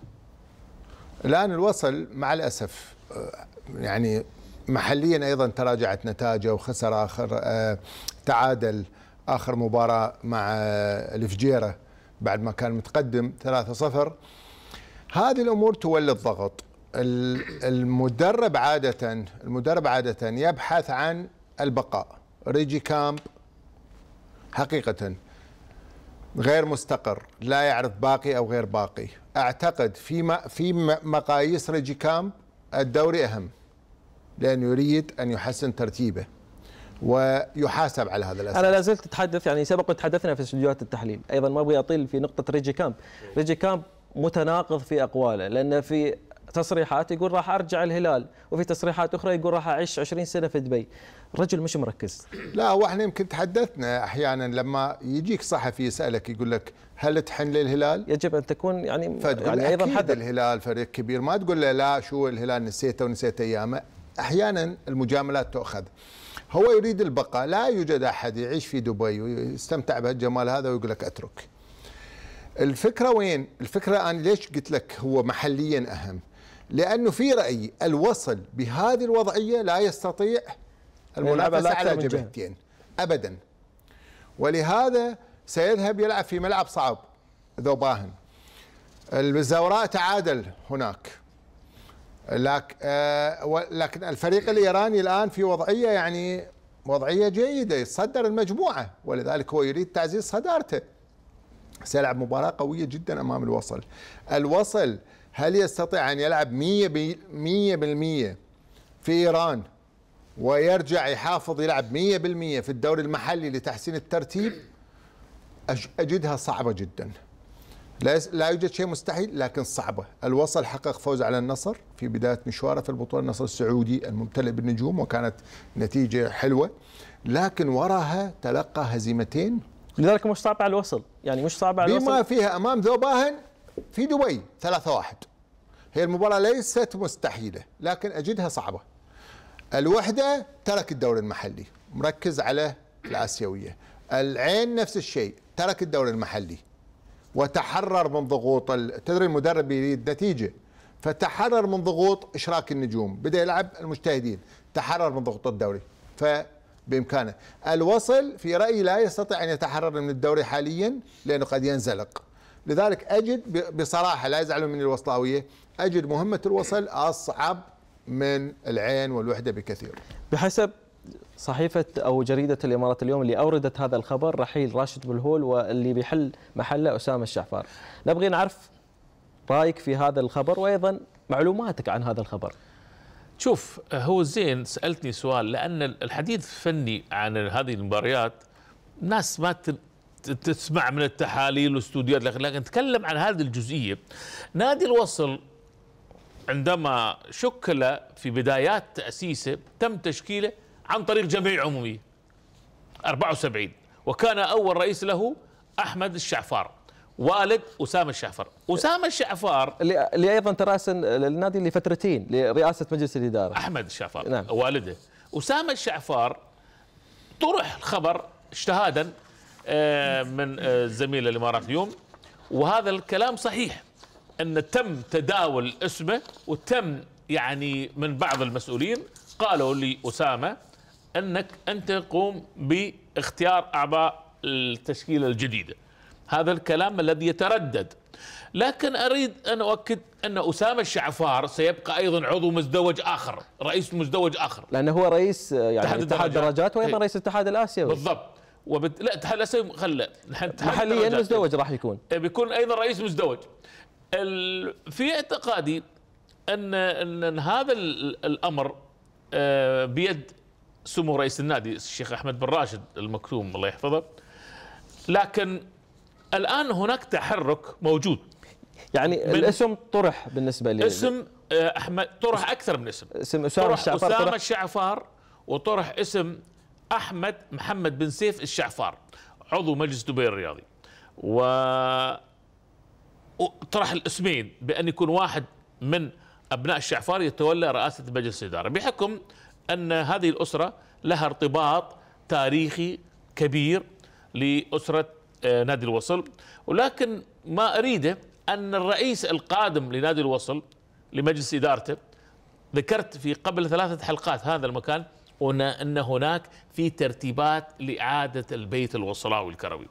Speaker 3: الآن الوصل مع الأسف آه، يعني محليا أيضا تراجعت نتائجه وخسر آخر آه، تعادل. آخر مباراة مع الفجيرة بعد ما كان متقدم 3-0 هذه الأمور تولد ضغط. ال- المدرب عاده المدرب عادة يبحث عن البقاء. ريجي كامب حقيقة غير مستقر لا يعرف باقي أو غير باقي. أعتقد في في مقاييس ريجي كامب الدوري أهم لأنه يريد أن يحسن ترتيبه. ويحاسب على هذا الأساس.
Speaker 1: أنا لا زلت أتحدث يعني سبق وتحدثنا في استديوهات التحليل. أيضا ما ابغي اطيل في نقطة ريجي كامب. ريجي كامب متناقض في أقواله لأن في تصريحات يقول راح أرجع الهلال وفي تصريحات أخرى يقول راح أعيش 20 سنة في دبي. الرجل مش مركز.
Speaker 3: لا وإحنا يمكن تحدثنا أحيانا لما يجيك صحفي يسألك يقول لك هل تحن للهلال؟
Speaker 1: يجب أن تكون يعني
Speaker 3: فتقول
Speaker 1: يعني
Speaker 3: أيضا
Speaker 1: حذر.
Speaker 3: الهلال فريق كبير. ما تقول له لا شو الهلال نسيته ونسيت ايامه أحيانا المجاملات تؤخذ. هو يريد البقاء لا يوجد أحد يعيش في دبي ويستمتع بهالجمال هذا ويقول لك أترك. الفكرة وين؟ الفكرة أنا ليش قلت لك هو محليا أهم؟ لأنه في رايي الوصل بهذه الوضعية لا يستطيع
Speaker 1: يلعب على.
Speaker 3: جبهتين ابدا. ولهذا سيذهب يلعب في ملعب صعب ذوباهن الزوراء تعادل هناك. لك آه لكن الفريق الإيراني الآن في وضعية يعني وضعية جيدة يتصدر المجموعة ولذلك هو يريد تعزيز صدارته. سيلعب مباراة قوية جدا أمام الوصل. الوصل هل يستطيع أن يلعب 100% في إيران ويرجع يحافظ يلعب 100% في الدوري المحلي لتحسين الترتيب؟ أجدها صعبة جدا. لا يوجد شيء مستحيل لكن صعبة. الوصل حقق فوز على النصر في بداية مشواره في البطولة النصر السعودي الممتلئ بالنجوم وكانت نتيجة حلوة. لكن وراها تلقى هزيمتين.
Speaker 1: لذلك مش صعب على الوصل. يعني مش صعب على
Speaker 3: بما
Speaker 1: الوصل.
Speaker 3: فيها أمام ذوباهن في دبي 3-1 هي المباراة ليست مستحيلة لكن أجدها صعبة. الوحدة ترك الدوري المحلي مركز على الآسيوية. العين نفس الشيء ترك الدوري المحلي. وتحرر من ضغوط تدري المدرب يريد نتيجه فتحرر من ضغوط إشراك النجوم. بدأ يلعب المجتهدين. تحرر من ضغوط الدوري. فبإمكانه. الوصل في رأيي لا يستطيع أن يتحرر من الدوري حاليا لأنه قد ينزلق. لذلك أجد بصراحة لا يزعلون من الوصلاوية أجد مهمة الوصل أصعب من العين والوحدة بكثير.
Speaker 1: بحسب صحيفة أو جريدة الإمارات اليوم اللي أوردت هذا الخبر رحيل راشد بلهول واللي بيحل محله أسامة الشعفار. نبغي نعرف رأيك في هذا الخبر وأيضا معلوماتك عن هذا الخبر.
Speaker 2: شوف هو زين سألتني سؤال لأن الحديث الفني عن هذه المباريات ناس ما تسمع من التحاليل والاستوديوهات لكن نتكلم عن هذه الجزئية. نادي الوصل عندما شكل في بدايات تأسيسه تم تشكيله عن طريق جمعيه عموميه 74 وكان أول رئيس له أحمد الشعفار. والد أسامة الشعفار. أسامة الشعفار
Speaker 1: اللي, اللي أيضا تراسن النادي لفترتين لرئاسة مجلس الإدارة.
Speaker 2: أحمد الشعفار
Speaker 1: نعم.
Speaker 2: والده. أسامة الشعفار طرح الخبر اجتهادا آه، من آه، زميل الإمارات اليوم. وهذا الكلام صحيح أن تم تداول اسمه وتم يعني من بعض المسؤولين قالوا لأسامة أنك أنت قوم باختيار أعضاء التشكيلة الجديدة. هذا الكلام الذي يتردد. لكن أريد أن أؤكد أن أسامة الشعفار سيبقى أيضا عضو مزدوج آخر رئيس مزدوج آخر.
Speaker 1: لأنه هو رئيس يعني
Speaker 2: اتحاد الدرجات.
Speaker 1: الدرجات وأيضا
Speaker 2: إيه.
Speaker 1: رئيس الاتحاد الآسيوي.
Speaker 2: بالضبط. وبت... لا اتحاد الاسيوي خله اتحاد
Speaker 1: محليا. مزدوج راح يكون.
Speaker 2: بيكون أيضا رئيس مزدوج. ال... في اعتقادي ان أن هذا ال- الأمر آه، بيد سمو رئيس النادي الشيخ أحمد بن راشد المكتوم الله يحفظه. لكن الآن هناك تحرك موجود.
Speaker 1: يعني الاسم طرح بالنسبة لي.
Speaker 2: اسم آه، أحمد طرح أكثر من اسم.
Speaker 1: اسم
Speaker 2: أسامة
Speaker 1: الشعفار
Speaker 2: أسامة
Speaker 1: طرح
Speaker 2: الشعفار وطرح اسم أحمد محمد بن سيف الشعفار عضو مجلس دبي الرياضي. و طرح الاسمين بأن يكون واحد من أبناء الشعفار يتولى رئاسة مجلس الإدارة. بحكم أن هذه الأسرة لها ارتباط تاريخي كبير لأسرة آه، نادي الوصل. ولكن ما أريده أن الرئيس القادم لنادي الوصل لمجلس إدارته ذكرت في قبل ثلاثة حلقات هذا المكان أن هناك في ترتيبات لإعادة البيت الوصلاوي الكروي.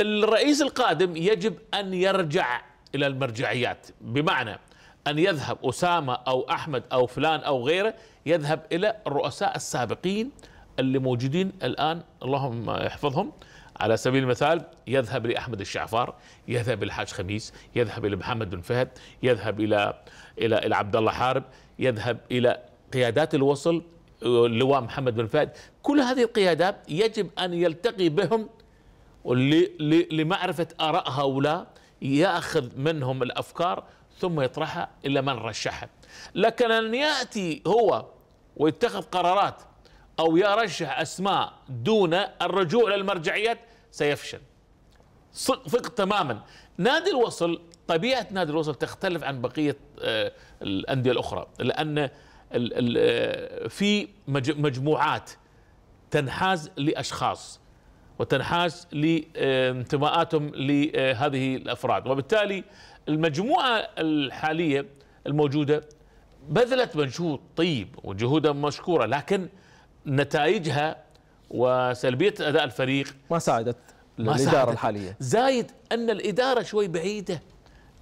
Speaker 2: الرئيس القادم يجب أن يرجع إلى المرجعيات. بمعنى أن يذهب أسامة أو أحمد أو فلان أو غيره يذهب إلى الرؤساء السابقين اللي موجودين الآن. اللهم يحفظهم على سبيل المثال يذهب لأحمد الشعفار يذهب إلى الحاج خميس يذهب إلى محمد بن فهد يذهب إلى إلى إلى عبد الله حارب يذهب إلى قيادات الوصل اللواء محمد بن فهد. كل هذه القيادات يجب أن يلتقي بهم لمعرفة آراء هؤلاء يأخذ منهم الأفكار ثم يطرحها إلى من رشحها. لكن أن يأتي هو ويتخذ قرارات أو يرشح أسماء دون الرجوع للمرجعيات سيفشل. ثق تماما. نادي الوصل طبيعة نادي الوصل تختلف عن بقية آه، الأندية الأخرى لأن آه، في مج- مجموعات تنحاز لأشخاص وتنحاز لانتماءاتهم لهذه الأفراد. وبالتالي المجموعة الحالية الموجودة بذلت مجهود طيب وجهودها مشكورة لكن نتائجها وسلبية أداء الفريق
Speaker 1: ما ساعدت
Speaker 2: ما ساعدت.
Speaker 1: الحالية.
Speaker 2: زايد أن الإدارة شوي بعيدة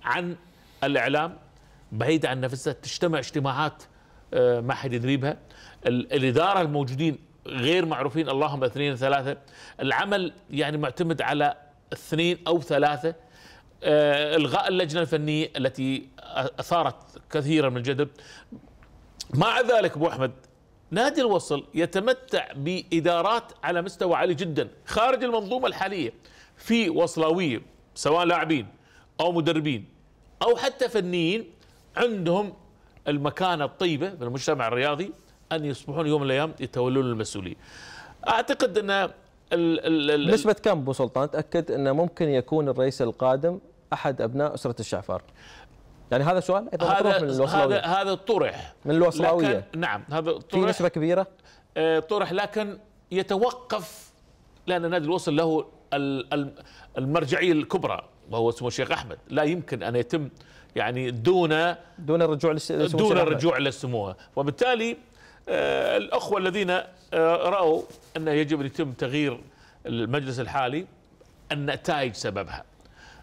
Speaker 2: عن الإعلام بعيدة عن نفسها تجتمع اجتماعات آه، ما حد يدريبها. ال- الإدارة الموجودين غير معروفين اللهم اثنين ثلاثة. العمل يعني معتمد على اثنين أو ثلاثة. آه، إلغاء اللجنة الفنية التي أثارت كثيرا من الجدل مع ذلك أبو أحمد نادي الوصل يتمتع بإدارات على مستوى عالي جدا خارج المنظومة الحالية في وصلاوية سواء لاعبين أو مدربين أو حتى فنيين عندهم المكانة الطيبة في المجتمع الرياضي أن يصبحون يوم من الأيام يتولون المسؤولية. أعتقد أن ال
Speaker 1: نسبة كم ابو سلطان تأكد انه ممكن يكون الرئيس القادم أحد أبناء أسرة الشعفر يعني هذا سؤال أيضا
Speaker 2: هذا
Speaker 1: من
Speaker 2: هذا
Speaker 1: الوصلاوية.
Speaker 2: هذا طرح.
Speaker 1: من
Speaker 2: الوصلاوية. نعم هذا
Speaker 1: في
Speaker 2: طرح.
Speaker 1: نسبة كبيرة؟
Speaker 2: آه، طرح لكن يتوقف لأن نادي الوصل له ال- ال- المرجعية الكبرى وهو اسمه الشيخ أحمد. لا يمكن أن يتم يعني دون
Speaker 1: دون الرجوع. لسمو
Speaker 2: دون. الرجوع للسمو وبالتالي آه، الأخوة الذين آه، رأوا انه يجب أن يتم تغيير المجلس الحالي النتائج سببها.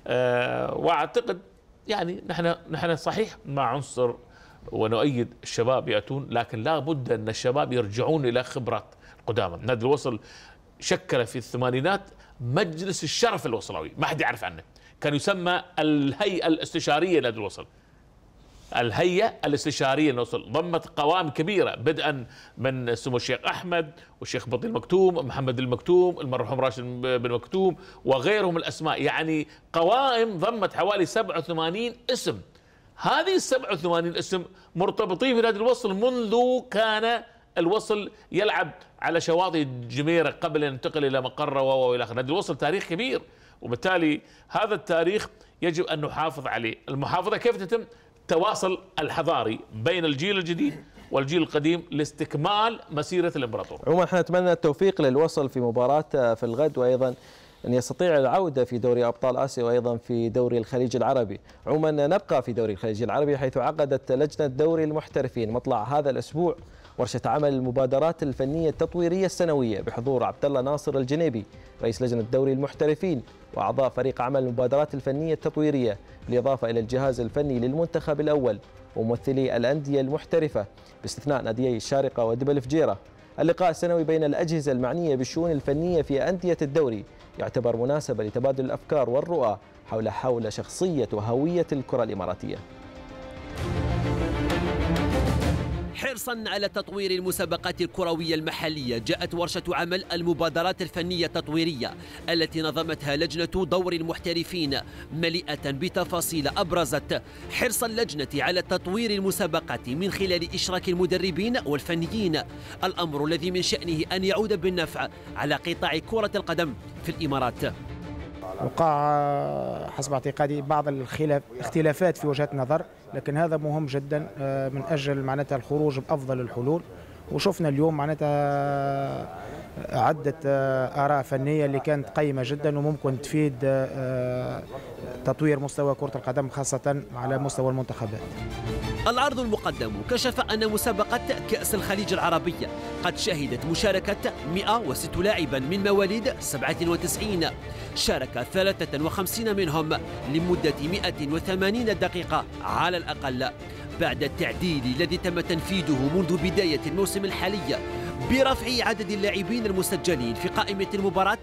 Speaker 2: آه، وأعتقد يعني نحن نحن صحيح مع عنصر ونؤيد الشباب يأتون لكن لا بد أن الشباب يرجعون إلى خبرات قدامى نادي الوصل شكل في الثمانينات مجلس الشرف الوصلاوي ما حد يعرف عنه. كان يسمى الهيئة الإستشارية لنادي الوصل. الهيئة الاستشارية الوصل ضمت قوائم كبيرة بدءا من سمو الشيخ أحمد والشيخ بطي المكتوم محمد المكتوم المرحوم راشد بن مكتوم وغيرهم الأسماء. يعني قوائم ضمت حوالي 87 اسم. هذه ال 87 اسم مرتبطين بنادي الوصل منذ كان الوصل يلعب على شواطئ جميرة قبل أن ينتقل إلى مقرة والى آخره. نادي الوصل تاريخ كبير وبالتالي هذا التاريخ يجب أن نحافظ عليه. المحافظة كيف تتم؟ التواصل الحضاري بين الجيل الجديد والجيل القديم لاستكمال مسيرة الإمبراطور.
Speaker 1: عموما إحنا نتمنى التوفيق للوصل في مباراته في الغد وأيضا أن يستطيع العودة في دوري أبطال آسيا وأيضا في دوري الخليج العربي، عموما نبقى في دوري الخليج العربي حيث عقدت لجنة دوري المحترفين مطلع هذا الأسبوع ورشة عمل المبادرات الفنية التطويرية السنوية بحضور عبد الله ناصر الجنيبي رئيس لجنة دوري المحترفين وأعضاء فريق عمل المبادرات الفنية التطويرية بالإضافة إلى الجهاز الفني للمنتخب الأول وممثلي الأندية المحترفة باستثناء ناديي الشارقه ودبل فجيره اللقاء السنوي بين الأجهزة المعنية بالشؤون الفنية في أندية الدوري يعتبر مناسبة لتبادل الأفكار والرؤى حول حول شخصية وهوية الكرة الإماراتية.
Speaker 5: حرصا على تطوير المسابقات الكروية المحلية جاءت ورشة عمل المبادرات الفنية التطويرية التي نظمتها لجنة دور المحترفين مليئة بتفاصيل أبرزت حرص اللجنة على تطوير المسابقات من خلال إشراك المدربين والفنيين. الأمر الذي من شأنه أن يعود بالنفع على قطاع كرة القدم في الإمارات.
Speaker 6: وقع حسب اعتقادي بعض الخلاف اختلافات في وجهات النظر لكن هذا مهم جدا آه، من أجل معناتها الخروج بأفضل الحلول. وشفنا اليوم معناتها عدة آه، آراء فنية اللي كانت قيمة جدا وممكن تفيد آه، تطوير مستوى كرة القدم خاصة على مستوى المنتخبات.
Speaker 5: العرض المقدم كشف أن مسابقة كأس الخليج العربية قد شهدت مشاركة 106 لاعبا من مواليد 97 شارك 53 منهم لمدة 180 دقيقة على الأقل. بعد التعديل الذي تم تنفيذه منذ بداية الموسم الحالي برفع عدد اللاعبين المسجلين في قائمة المباراة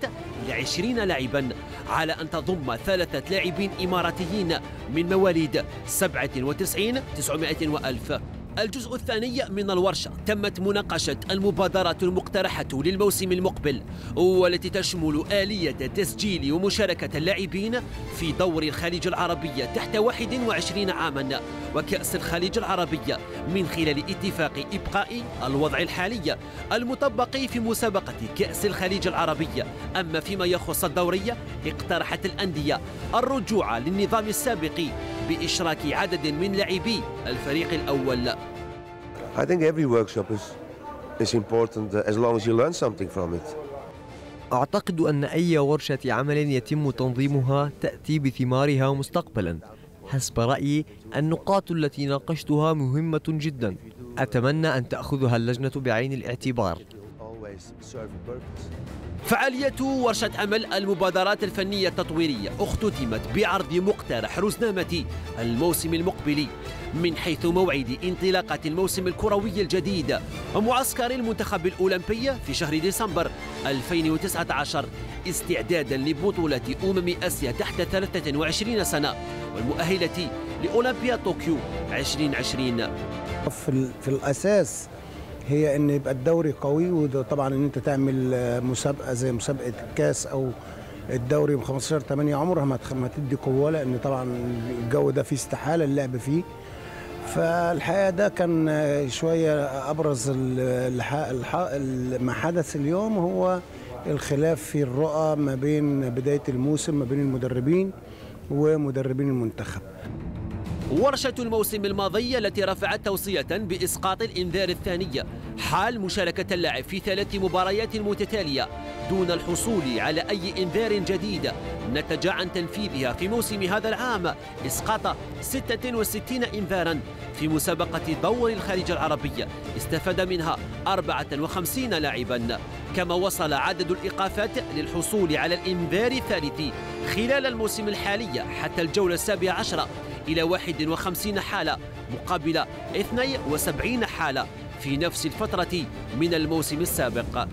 Speaker 5: إلى 20 لاعبا على أن تضم ثلاثة لاعبين إماراتيين من مواليد 97 900 وألف. الجزء الثاني من الورشة. تمت مناقشة المبادرات المقترحة للموسم المقبل والتي تشمل آلية تسجيل ومشاركة اللاعبين في دور الخليج العربية تحت 21 عاما وكأس الخليج العربية من خلال اتفاق إبقاء الوضع الحالي المطبق في مسابقة كأس الخليج العربية أما فيما يخص الدورية اقترحت الأندية الرجوع للنظام السابق بإشراك عدد من لاعبي الفريق الأول.
Speaker 7: I think every workshop is, is important as long as you learn something from it.
Speaker 8: أعتقد أن أي ورشة عمل يتم تنظيمها تأتي بثمارها مستقبلا. حسب رأيي النقاط التي ناقشتها مهمة جدا. أتمنى أن تأخذها اللجنة بعين الاعتبار.
Speaker 5: فعالية ورشة عمل المبادرات الفنية التطويرية. اختتمت بعرض مقترح رزنامة الموسم المقبل من حيث موعد انطلاقة الموسم الكروي الجديد ومعسكر المنتخب الأولمبي في شهر ديسمبر 2019 استعدادا لبطولة أمم آسيا تحت 23 سنة والمؤهلة لأولمبيا طوكيو 2020
Speaker 9: في, في الأساس هي إن يبقى الدوري قوي وده طبعا إن أنت تعمل مسابقة زي مسابقة الكاس أو الدوري ب 15 8 عمرها ما تدي قوة لأن طبعا الجو ده فيه استحالة اللعب فيه. فالحقيقة ده كان شوية أبرز ما حدث اليوم هو الخلاف في الرؤى ما بين بداية الموسم ما بين المدربين ومدربين المنتخب.
Speaker 5: ورشة الموسم الماضي التي رفعت توصية بإسقاط الإنذار الثانية حال مشاركة اللاعب في ثلاث مباريات متتالية دون الحصول على أي إنذار جديد. نتج عن تنفيذها في موسم هذا العام إسقاط 66 إنذارا في مسابقة دور الخارج العربية استفاد منها 54 لاعبا. كما وصل عدد الإيقافات للحصول على الإنذار الثالث خلال الموسم الحالي حتى الجولة السابعة عشرة. إلى 51 حالة مقابل 72 حالة في نفس الفترة من الموسم السابق.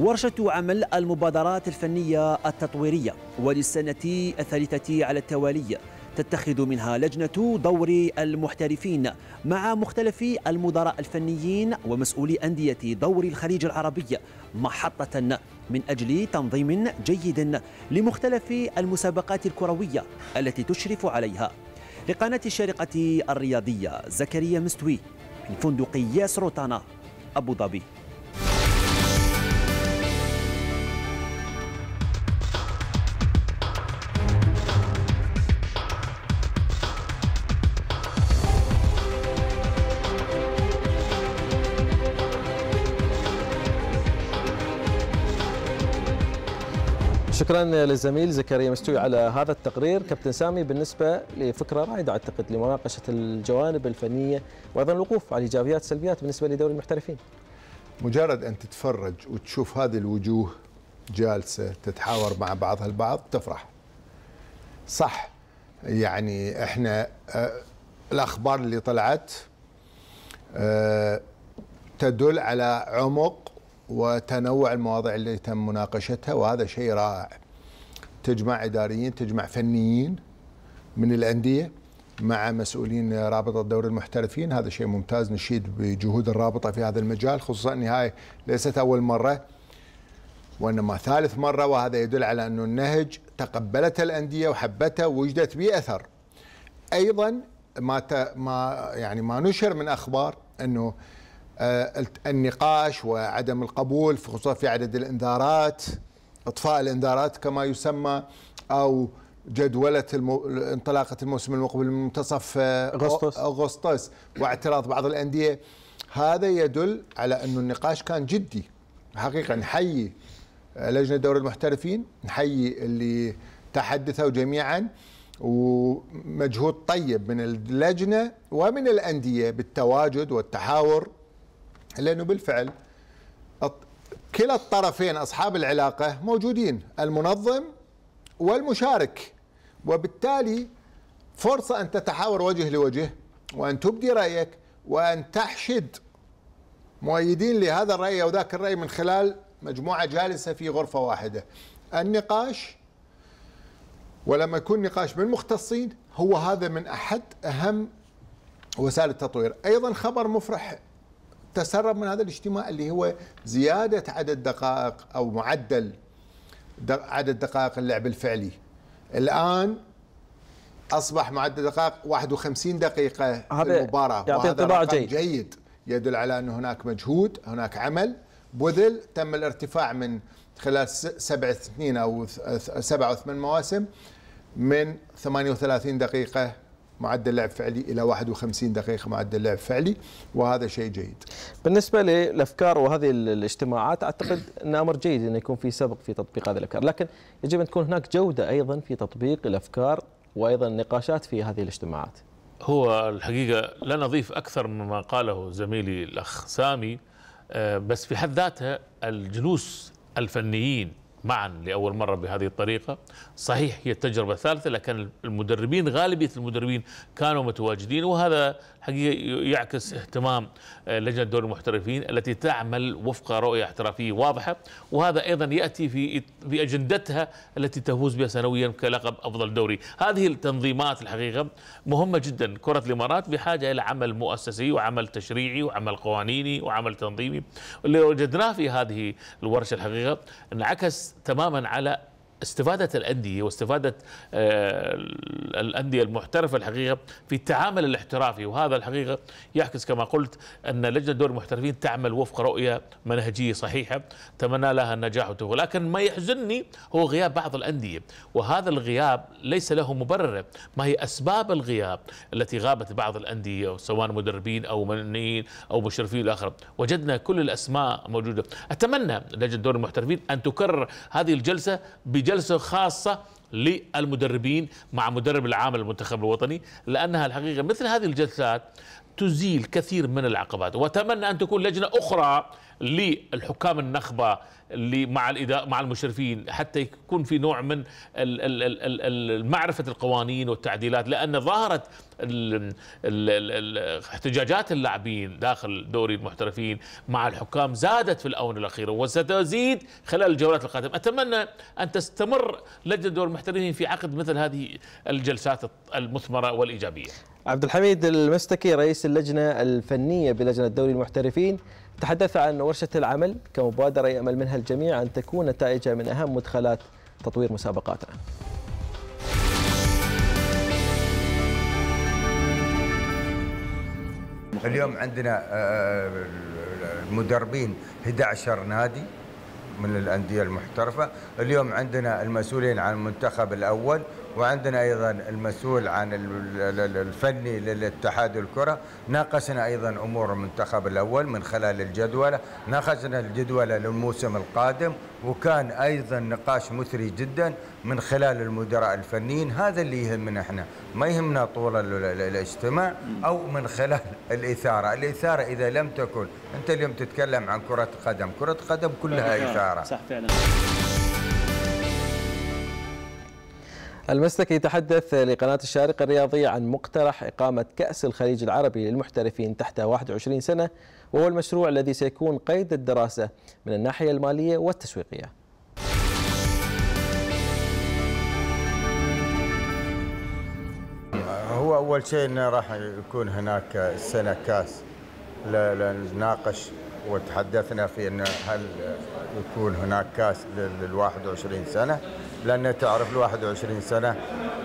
Speaker 5: ورشة عمل المبادرات الفنية التطويرية وللسنة الثالثة على التوالي تتخذ منها لجنة دور المحترفين مع مختلف المدراء الفنيين ومسؤولي أندية دور الخليج العربي محطة من أجل تنظيم جيد لمختلف المسابقات الكروية التي تشرف عليها. لقناة الشارقة الرياضية زكريا مستوي من فندق ياس روتانا أبو ظبي.
Speaker 1: شكرا للزميل زكريا مستوي على هذا التقرير. كابتن سامي بالنسبة لفكرة رائده اعتقد لمناقشه الجوانب الفنية وأيضا الوقوف على إيجابيات سلبيات بالنسبة لدوري المحترفين.
Speaker 3: مجرد أن تتفرج وتشوف هذه الوجوه جالسة تتحاور مع بعضها البعض تفرح. صح يعني إحنا آه الأخبار اللي طلعت آه تدل على عمق وتنوع المواضيع اللي تم مناقشتها وهذا شيء رائع تجمع إداريين تجمع فنيين من الأندية مع مسؤولين رابطه دوري المحترفين هذا شيء ممتاز نشيد بجهود الرابطة في هذا المجال خصوصا ان هاي ليست أول مرة وإنما ثالث مرة وهذا يدل على انه النهج تقبلته الأندية وحبته ووجدت به أثر. أيضا ما ما يعني ما نشر من أخبار إنه آه، النقاش وعدم القبول خصوصا في عدد الإنذارات إطفاء الإنذارات كما يسمى أو جدولة المو... انطلاقة الموسم المقبل من منتصف آه،
Speaker 1: أغسطس.
Speaker 3: أغسطس واعتراض بعض الأندية هذا يدل على أن النقاش كان جدي حقيقة نحيي آه، لجنة دوري المحترفين نحيي اللي تحدثوا جميعا ومجهود طيب من اللجنة ومن الأندية بالتواجد والتحاور لأنه بالفعل كلا الطرفين أصحاب العلاقة موجودين المنظم والمشارك. وبالتالي فرصة أن تتحاور وجه لوجه وأن تبدي رأيك وأن تحشد مؤيدين لهذا الرأي أو ذاك الرأي من خلال مجموعة جالسة في غرفة واحدة. النقاش ولما يكون نقاش من مختصين هو هذا من أحد أهم وسائل التطوير. أيضا خبر مفرح تسرب من هذا الاجتماع اللي هو زيادة عدد دقائق أو معدل عدد دقائق اللعب الفعلي. الآن أصبح معدل دقائق 51 دقيقة
Speaker 1: هذا
Speaker 3: المباراة
Speaker 1: يعطي انطباع جيد.
Speaker 3: جيد. يدل على أن هناك مجهود هناك عمل. بذل تم الارتفاع من خلال سبع سنين أو سبع أو ثمان مواسم من 38 دقيقة معدل لعب فعلي إلى 51 دقيقة معدل لعب فعلي وهذا شيء جيد.
Speaker 1: بالنسبة للأفكار وهذه الاجتماعات أعتقد أن أمر جيد إنه يكون في سبق في تطبيق هذه الأفكار، لكن يجب أن تكون هناك جودة أيضا في تطبيق الأفكار وأيضا النقاشات في هذه الاجتماعات.
Speaker 2: هو الحقيقة لا نضيف أكثر مما قاله زميلي الأخ سامي آه، بس في حد ذاتها الجلوس الفنيين معا لأول مرة بهذه الطريقة. صحيح هي التجربة الثالثة لكن المدربين غالبية المدربين كانوا متواجدين وهذا حقيقه يعكس اهتمام آه، لجنة دور المحترفين التي تعمل وفق رؤية احترافية واضحة وهذا أيضا يأتي في في أجندتها التي تفوز بها سنويا كلقب أفضل دوري، هذه التنظيمات الحقيقة مهمة جدا، كرة الإمارات بحاجة إلى عمل مؤسسي وعمل تشريعي وعمل قوانيني وعمل تنظيمي، اللي وجدناه في هذه الورشة الحقيقة انعكس تماما على استفادة الأندية واستفادة آه، الأندية المحترفة الحقيقة في التعامل الاحترافي. وهذا الحقيقة يعكس كما قلت أن لجنة دور المحترفين تعمل وفق رؤية منهجية صحيحة. تمنى لها النجاح والتوفيق. لكن ما يحزنني هو غياب بعض الأندية. وهذا الغياب ليس له مبرر. ما هي أسباب الغياب التي غابت بعض الأندية سواء مدربين أو منيين أو مشرفين الآخر وجدنا كل الأسماء موجودة. أتمنى لجنة دور المحترفين أن تكرر هذه الجلسة بجلسة جلسة خاصة للمدربين مع مدرب العام المنتخب الوطني لأنها الحقيقة مثل هذه الجلسات تزيل كثير من العقبات. وأتمنى أن تكون لجنة أخرى للحكام النخبة اللي مع الاداء مع المشرفين حتى يكون في نوع من معرفه القوانين والتعديلات. لأن ظاهره احتجاجات اللاعبين داخل دوري المحترفين مع الحكام زادت في الآونة الأخيرة وستزيد خلال الجولات القادمة. أتمنى أن تستمر لجنة دوري المحترفين في عقد مثل هذه الجلسات المثمرة والإيجابية.
Speaker 1: عبد الحميد المستكي رئيس اللجنة الفنية بلجنة دوري المحترفين تحدث عن ورشة العمل كمبادرة يأمل منها الجميع أن تكون نتائجها من أهم مدخلات تطوير مسابقاتنا.
Speaker 10: اليوم عندنا آه، المدربين 11 نادي من الأندية المحترفة. اليوم عندنا المسؤولين عن المنتخب الأول وعندنا أيضا المسؤول عن الفني للاتحاد الكرة. ناقشنا أيضا أمور المنتخب الأول من خلال الجدولة. ناقشنا الجدولة للموسم القادم وكان أيضا نقاش مثري جدا من خلال المدراء الفنيين. هذا اللي يهمنا إحنا. ما يهمنا طول الاجتماع أو من خلال الإثارة. الإثارة إذا لم تكن أنت اليوم تتكلم عن كرة قدم. كرة قدم كلها إثارة.
Speaker 1: صح فعلا. المسلك يتحدث لقناة الشارقة الرياضية عن مقترح إقامة كأس الخليج العربي للمحترفين تحت 21 سنة وهو المشروع الذي سيكون قيد الدراسة من الناحية المالية والتسويقية.
Speaker 10: هو أول شيء إنه راح يكون هناك السنة كأس. لنناقش وتحدثنا في انه هل يكون هناك كأس لل 21 سنة. لأن تعرف ال 21 سنة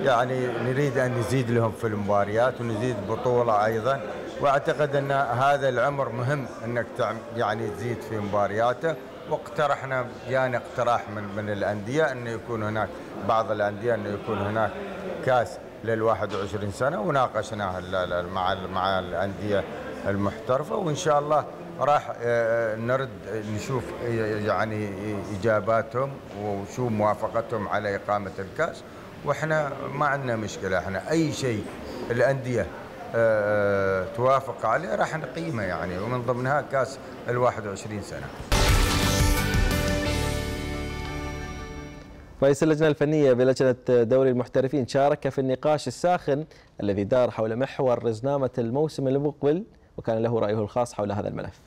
Speaker 10: يعني نريد أن نزيد لهم في المباريات ونزيد بطولة أيضا. وأعتقد أن هذا العمر مهم أنك تعم- يعني تزيد في مبارياته. واقترحنا جانا اقتراح من من الأندية انه يكون هناك بعض الأندية انه يكون هناك كأس لل 21 سنة. وناقشناها مع مع الأندية المحترفة. وإن شاء الله راح آه، نرد نشوف يعني إجاباتهم وشو موافقتهم على إقامة الكأس. وإحنا ما عندنا مشكلة إحنا أي شيء الأندية آه، توافق عليه راح نقيمه يعني ومن ضمنها كأس ال 21 سنة.
Speaker 1: رئيس اللجنة الفنية بلجنة دوري المحترفين شارك في النقاش الساخن الذي دار حول محور رزنامة الموسم المقبل وكان له رأيه الخاص حول هذا الملف.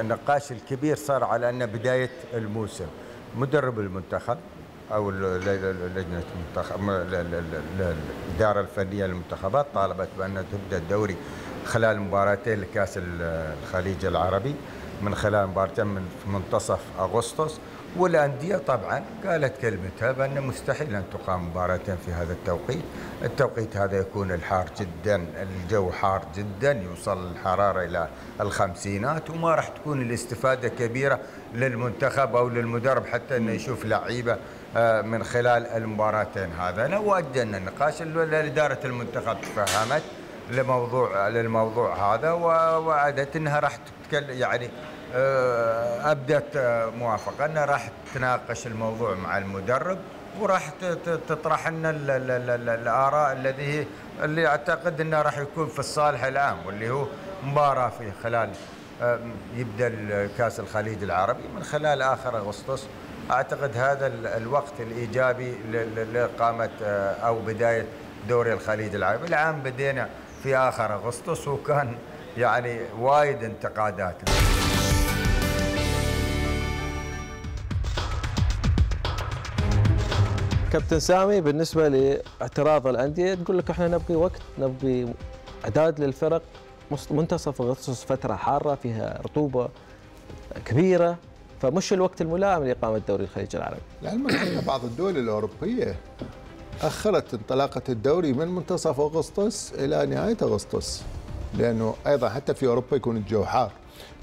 Speaker 10: النقاش الكبير صار على أن بداية الموسم مدرب المنتخب ال- لجنة المنتخب م- ال- ال- ال- الإدارة الفنية للمنتخبات طالبت بأن تبدأ الدوري خلال مباراتين لكأس ال- الخليج العربي. من خلال مباراتين من منتصف أغسطس والأندية طبعا قالت كلمتها بأن مستحيل أن تقام مباراتين في هذا التوقيت، التوقيت هذا يكون الحار جدا، الجو حار جدا يوصل الحرارة إلى الخمسينات وما راح تكون الاستفادة كبيرة للمنتخب أو للمدرب حتى إنه يشوف لعيبة آه، من خلال المباراتين هذا. لو وجهنا النقاش ال- إدارة المنتخب تفهمت لموضوع للموضوع هذا ووعدت إنها راح تتكلم يعني ابدت آه، موافقة. انها راح تناقش الموضوع مع المدرب وراح تطرح لنا ال- ال- ال- ال- الآراء الذي اللي أعتقد إنه راح يكون في الصالح العام واللي هو مباراة في خلال آه، يبدأ كاس الخليج العربي من خلال آخر أغسطس. أعتقد هذا ال- الوقت الإيجابي لإقامة آه، أو بداية دوري الخليج العربي. العام بدينا في آخر أغسطس وكان يعني وايد انتقادات
Speaker 1: كابتن سامي بالنسبة لاعتراض الأندية تقول لك إحنا نبغي وقت نبغي إعداد للفرق منتصف أغسطس فترة حارة فيها رطوبة كبيرة فمش الوقت الملائم لإقامة دوري الخليج العربي.
Speaker 3: لعلمك ان بعض الدول الأوروبية أخرت انطلاقة الدوري من منتصف أغسطس إلى نهاية أغسطس لأنه أيضا حتى في أوروبا يكون الجو حار.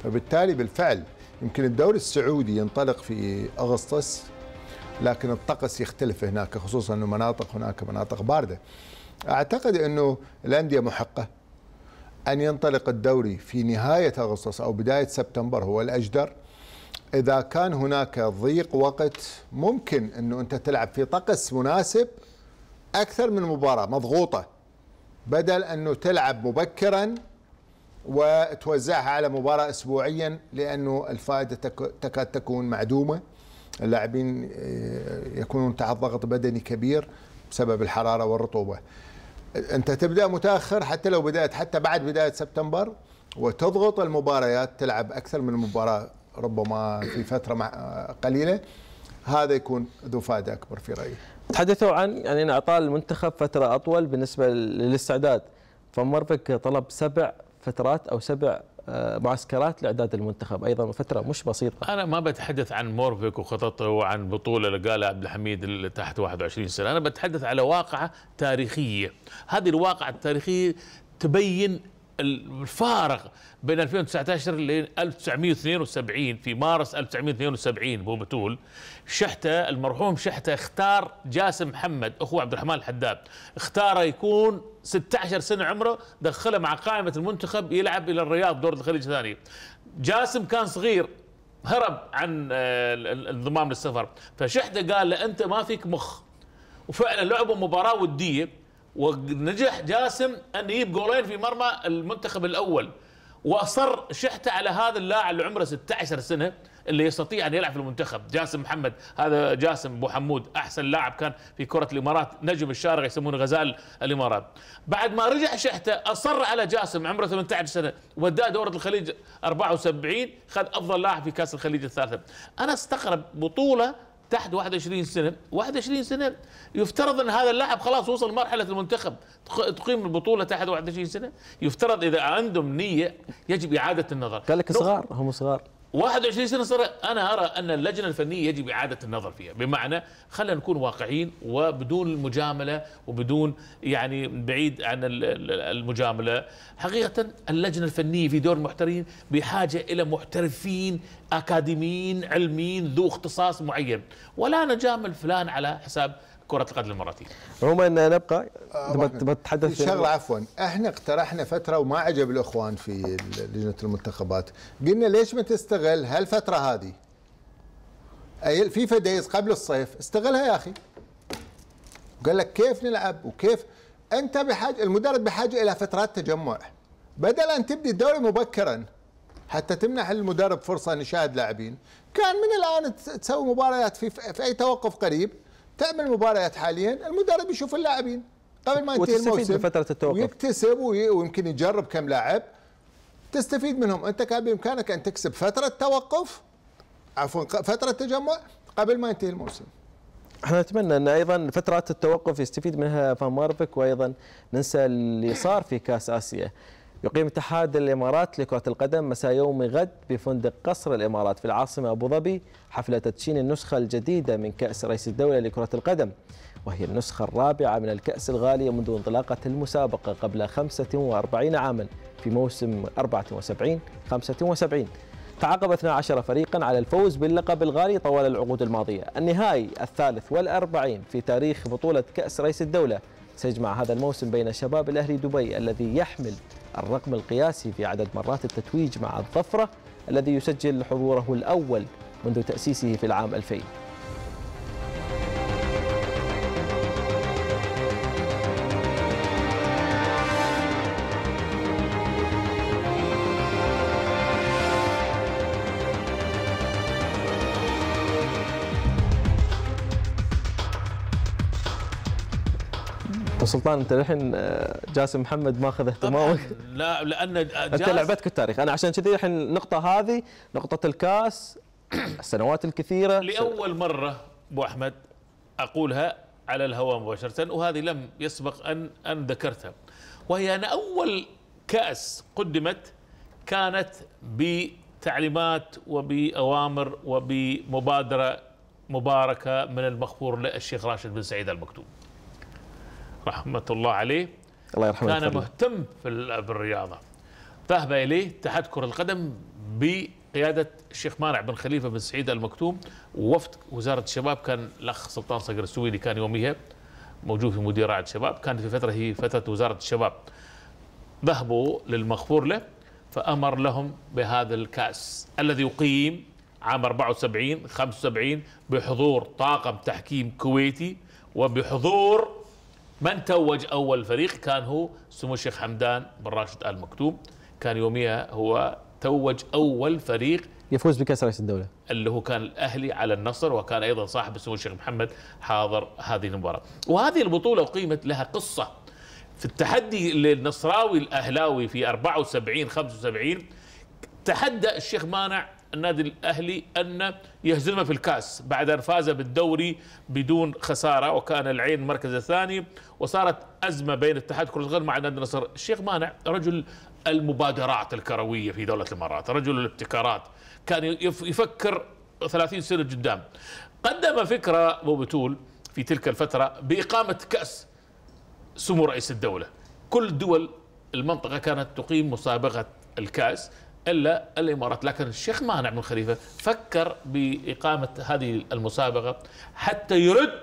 Speaker 3: فبالتالي بالفعل يمكن الدوري السعودي ينطلق في أغسطس لكن الطقس يختلف هناك خصوصا إنه مناطق هناك مناطق باردة. أعتقد إنه الأندية محقة. أن ينطلق الدوري في نهاية أغسطس أو بداية سبتمبر هو الأجدر. إذا كان هناك ضيق وقت ممكن إنه أنت تلعب في طقس مناسب أكثر من مباراة مضغوطة بدل إنه تلعب مبكرا وتوزعها على مباراة اسبوعيا لأنه الفائدة تك- تكاد تكون معدومة. اللاعبين آه، يكونون تحت ضغط بدني كبير بسبب الحرارة والرطوبة. أنت تبدأ متأخر حتى لو بدأت حتى بعد بداية سبتمبر وتضغط المباريات تلعب أكثر من مباراة ربما في فترة مع قليلة. هذا يكون ذو فائدة أكبر في رأيي.
Speaker 1: تحدثوا عن يعني إن اعطاء المنتخب فترة أطول بالنسبة للاستعداد. فمرفق طلب سبع فترات أو سبع آه، معسكرات لإعداد المنتخب أيضا فترة مش بسيطة.
Speaker 2: أنا ما بتحدث عن مورفيك وخططه وعن بطولة اللي قالها عبد الحميد اللي تحت 21 سنة. أنا بتحدث على واقعة تاريخية. هذه الواقعة التاريخية تبين الفارق بين 2019 ل 1972 في مارس 1972 ابو بتول شحتة المرحوم شحتة اختار جاسم محمد أخو عبد الرحمن الحداد اختاره يكون 16 سنة عمره دخله مع قائمة المنتخب يلعب إلى الرياض دور الخليج الثاني. جاسم كان صغير هرب عن آه، ال- ال- الانضمام للسفر فشحتة قال له أنت ما فيك مخ. وفعلا لعبوا مباراة ودية ونجح جاسم أن يجيب جولين في مرمى المنتخب الأول. وأصر شحتة على هذا اللاعب اللي عمره 16 سنة اللي يستطيع أن يلعب في المنتخب. جاسم محمد هذا جاسم أبو حمود أحسن لاعب كان في كرة الإمارات نجم الشارع يسمونه غزال الإمارات. بعد ما رجع شحتة أصر على جاسم عمره 18 سنة وداه دورة الخليج 74 خذ أفضل لاعب في كأس الخليج الثالثة. أنا أستغرب بطولة تحت 21 سنة. 21 سنة. يفترض إن هذا اللاعب خلاص وصل مرحلة المنتخب تق- تقيم البطولة تحت 21 سنة. يفترض إذا عندهم نية يجب إعادة النظر.
Speaker 1: قال لك صغار هم صغار.
Speaker 2: 21 سنة صار أنا أرى أن اللجنة الفنية يجب إعادة النظر فيها. بمعنى خلينا نكون واقعيين وبدون المجاملة وبدون يعني بعيد عن ال- ال- المجاملة. حقيقة اللجنة الفنية في دور المحترفين بحاجة إلى محترفين أكاديميين علميين ذو اختصاص معين. ولا نجامل فلان على حساب كرة القدم الاماراتيه
Speaker 1: عموما نبقى
Speaker 3: آه، في شغلة عفوا. إحنا اقترحنا فترة وما عجب الإخوان في لجنة المنتخبات. قلنا ليش ما تستغل هالفترة هذه؟ أي الفيفا دايز قبل الصيف. استغلها يا أخي. قال لك كيف نلعب وكيف؟ أنت بحاجه المدرب بحاجة إلى فترات تجمع. بدل أن تبدي الدوري مبكرا حتى تمنح المدرب فرصة ان يشاهد لاعبين كان من الآن تس- تسوي مباريات في, في أي توقف قريب. تعمل مباريات حاليا المدرب يشوف اللاعبين. قبل ما ينتهي الموسم.
Speaker 1: بفترة التوقف.
Speaker 3: ويكتسب وي- ويمكن يجرب كم لاعب. تستفيد منهم. أنت كان بإمكانك أن تكسب فترة توقف عفوا فترة تجمع قبل ما ينتهي الموسم.
Speaker 1: إحنا نتمنى أن أيضا فترات التوقف يستفيد منها فان ماربك وأيضا ننسى اللي صار في كأس آسيا. يقيم اتحاد الإمارات لكرة القدم مساء يوم غد بفندق قصر الإمارات في العاصمة أبو ظبي حفله تدشين النسخة الجديدة من كأس رئيس الدولة لكرة القدم. وهي النسخة الرابعة من الكأس الغاليه منذ انطلاقة المسابقة قبل 45 عاما في موسم 74 75 تعاقب 12 فريقا على الفوز باللقب الغالي طوال العقود الماضية. النهائي الثالث والأربعين في تاريخ بطولة كأس رئيس الدولة. سيجمع هذا الموسم بين شباب الأهلي دبي الذي يحمل الرقم القياسي في عدد مرات التتويج مع الظفرة الذي يسجل حضوره الأول منذ تأسيسه في العام 2000 سلطان انت الحين آه، جاسم محمد ماخذ اهتمامك؟
Speaker 2: لا
Speaker 1: لأن
Speaker 2: أنت
Speaker 1: لعبتك التاريخ. أنا عشان كذي الحين النقطة هذه نقطة الكاس السنوات الكثيرة.
Speaker 2: لأول مرة أبو أحمد أقولها على الهواء مباشرة وهذه لم يسبق أن أن ذكرتها. وهي أن أول كأس قدمت كانت بتعليمات وبأوامر وبمبادرة مباركة من المغفور له الشيخ راشد بن سعيد المكتوم. رحمة الله عليه.
Speaker 1: الله يرحمه
Speaker 2: كان. مهتم في ال- بالرياضة ذهب إليه اتحاد كرة القدم بقيادة الشيخ مانع بن خليفة بن سعيد المكتوم. ووفد وزارة الشباب كان الأخ سلطان صقر السويدي كان يوميها موجود في مدير رعاية الشباب. كانت في فترة هي فترة وزارة الشباب ذهبوا للمغفور له فأمر لهم بهذا الكأس الذي يقيم عام 74 75 بحضور طاقم تحكيم كويتي وبحضور من توج أول فريق كان هو سمو الشيخ حمدان بن راشد آل مكتوم. كان يوميها هو توج أول فريق
Speaker 1: يفوز بكأس رئيس الدولة.
Speaker 2: اللي هو كان الأهلي على النصر وكان أيضا صاحب سمو الشيخ محمد حاضر هذه المباراة. وهذه البطولة اقيمت لها قصة. في التحدي للنصراوي الأهلاوي في 74 75 تحدى الشيخ مانع النادي الأهلي أن يهزمه في الكاس بعد أن فاز بالدوري بدون خسارة وكان العين المركز الثاني وصارت أزمة بين اتحاد كرة القدم مع نادي النصر، الشيخ مانع رجل المبادرات الكروية في دولة الإمارات، رجل الابتكارات، كان يف- يفكر 30 سنة قدام. قدم فكرة ابو بتول في تلك الفترة بإقامة كأس سمو رئيس الدولة كل دول المنطقة كانت تقيم مسابقة الكأس إلا الإمارات. لكن الشيخ مانع بن خليفة فكر بإقامة هذه المسابقة حتى يرد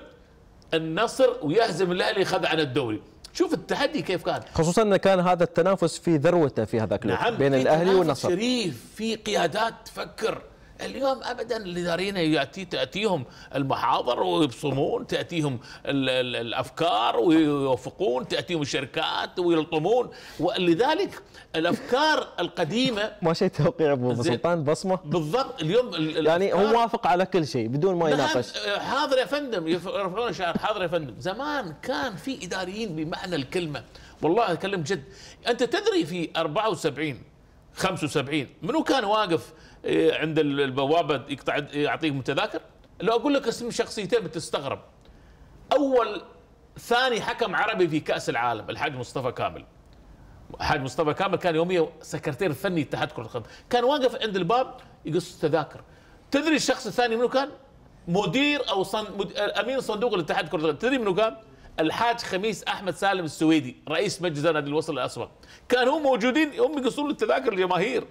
Speaker 2: النصر ويهزم الأهلي خذ عن الدوري. شوف التحدي كيف كان.
Speaker 1: خصوصا ان كان هذا التنافس في ذروته في هذاك الوقت
Speaker 2: نعم
Speaker 1: بين
Speaker 2: الأهلي
Speaker 1: والنصر.
Speaker 2: شريف في قيادات تفكر اليوم ابدا الاداريين ياتي تأتيهم المحاضر ويبصمون تأتيهم ال ال الأفكار ويوافقون تأتيهم الشركات ويلطمون. ولذلك الأفكار القديمة
Speaker 1: ما شيء توقيع
Speaker 2: أبو.
Speaker 1: سلطان بصمة؟
Speaker 2: بالضبط. اليوم ال-
Speaker 1: يعني هو موافق على كل شيء بدون ما
Speaker 2: نعم
Speaker 1: يناقش.
Speaker 2: حاضر يا فندم يرفعون شعار حاضر يا فندم. زمان كان في إداريين بمعنى الكلمة. والله أتكلم جد. أنت تدري في 74 75 منو كان واقف عند ال- البوابة يقطع يعطيك تذاكر لو أقول لك اسم شخصيتين بتستغرب. أول ثاني حكم عربي في كأس العالم الحاج مصطفى كامل. الحاج مصطفى كامل كان يوميا سكرتير فني اتحاد كرة القدم. كان واقف عند الباب يقص تذاكر. تدري الشخص الثاني منو كان؟ مدير أو صن... مد... أمين صندوق الاتحاد كرة القدم. تدري منو كان؟ الحاج خميس أحمد سالم السويدي رئيس مجلس نادي الوصل كانوا هم موجودين هم يقصون التذاكر للجماهير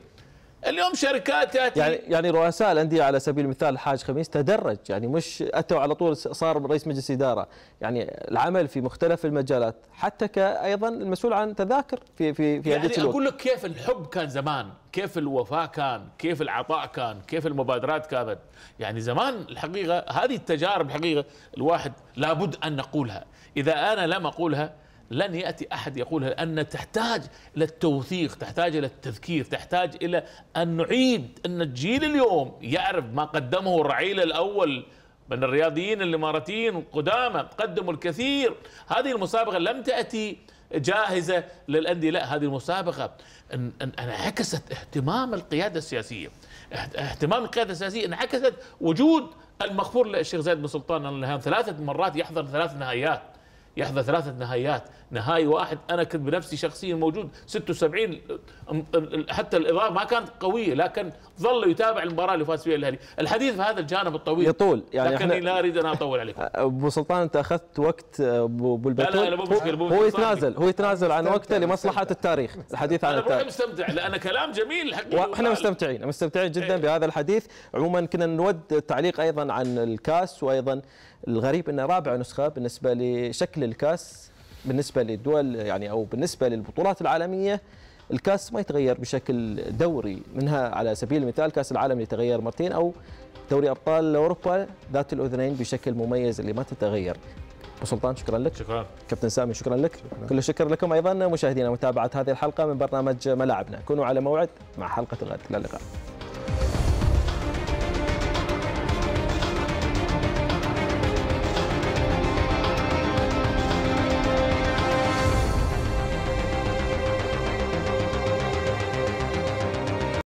Speaker 2: اليوم شركات تأتي.
Speaker 1: يعني يعني رؤساء الأندية على سبيل المثال الحاج خميس تدرج يعني مش أتوا على طول صار رئيس مجلس إدارة. يعني العمل في مختلف المجالات حتى كايضا المسؤول عن تذاكر في في في
Speaker 2: يعني
Speaker 1: انديه الوقت
Speaker 2: أقول لك كيف الحب كان زمان كيف الوفاء كان كيف العطاء كان كيف المبادرات كانت. يعني زمان الحقيقة هذه التجارب الحقيقة الواحد لابد أن نقولها. إذا أنا لم أقولها لن يأتي أحد يقولها لأن تحتاج إلى التوثيق تحتاج إلى التذكير تحتاج إلى أن نعيد أن الجيل اليوم يعرف ما قدمه الرعيل الأول من الرياضيين الإماراتيين القدامى قدموا الكثير. هذه المسابقة لم تأتي جاهزة للأندية. لا هذه المسابقة ان- ان- انعكست اهتمام القيادة السياسية. اهت- اهتمام القيادة السياسية انعكست وجود المغفور للشيخ زايد بن سلطان ثلاثة مرات يحضر ثلاث نهائيات. يحضر ثلاثة نهائيات. نهائي واحد. أنا كنت بنفسي شخصيا موجود. 76 حتى الإضافة ما كانت قوية لكن ظل يتابع المباراة اللي فاز فيها الأهلي. الحديث في هذا الجانب الطويل.
Speaker 1: يطول. يعني
Speaker 2: لكني لا أريد أن أطول عليكم.
Speaker 1: أبو سلطان أنت أخذت وقت أبو أبو
Speaker 2: لا، لا، لا، مو
Speaker 1: هو. يتنازل هو يتنازل عن وقته لمصلحة التاريخ. الحديث عن التاريخ.
Speaker 2: مستمتع لأن كلام جميل الحقيقة
Speaker 1: وإحنا مستمتعين مستمتعين جدا بهذا الحديث. عموما كنا نود التعليق أيضا عن الكاس وأيضا الغريب انه رابع نسخة بالنسبة لشكل الكاس بالنسبة للدول يعني أو بالنسبة للبطولات العالمية الكاس ما يتغير بشكل دوري. منها على سبيل المثال كاس العالم يتغير مرتين أو دوري أبطال أوروبا ذات الأذنين بشكل مميز اللي ما تتغير. أبو سلطان شكرا لك.
Speaker 2: شكرا.
Speaker 1: كابتن سامي شكرا لك. كل الشكر لكم أيضا مشاهدينا متابعه هذه الحلقة من برنامج ملاعبنا كونوا على موعد مع حلقة الغد. إلى اللقاء.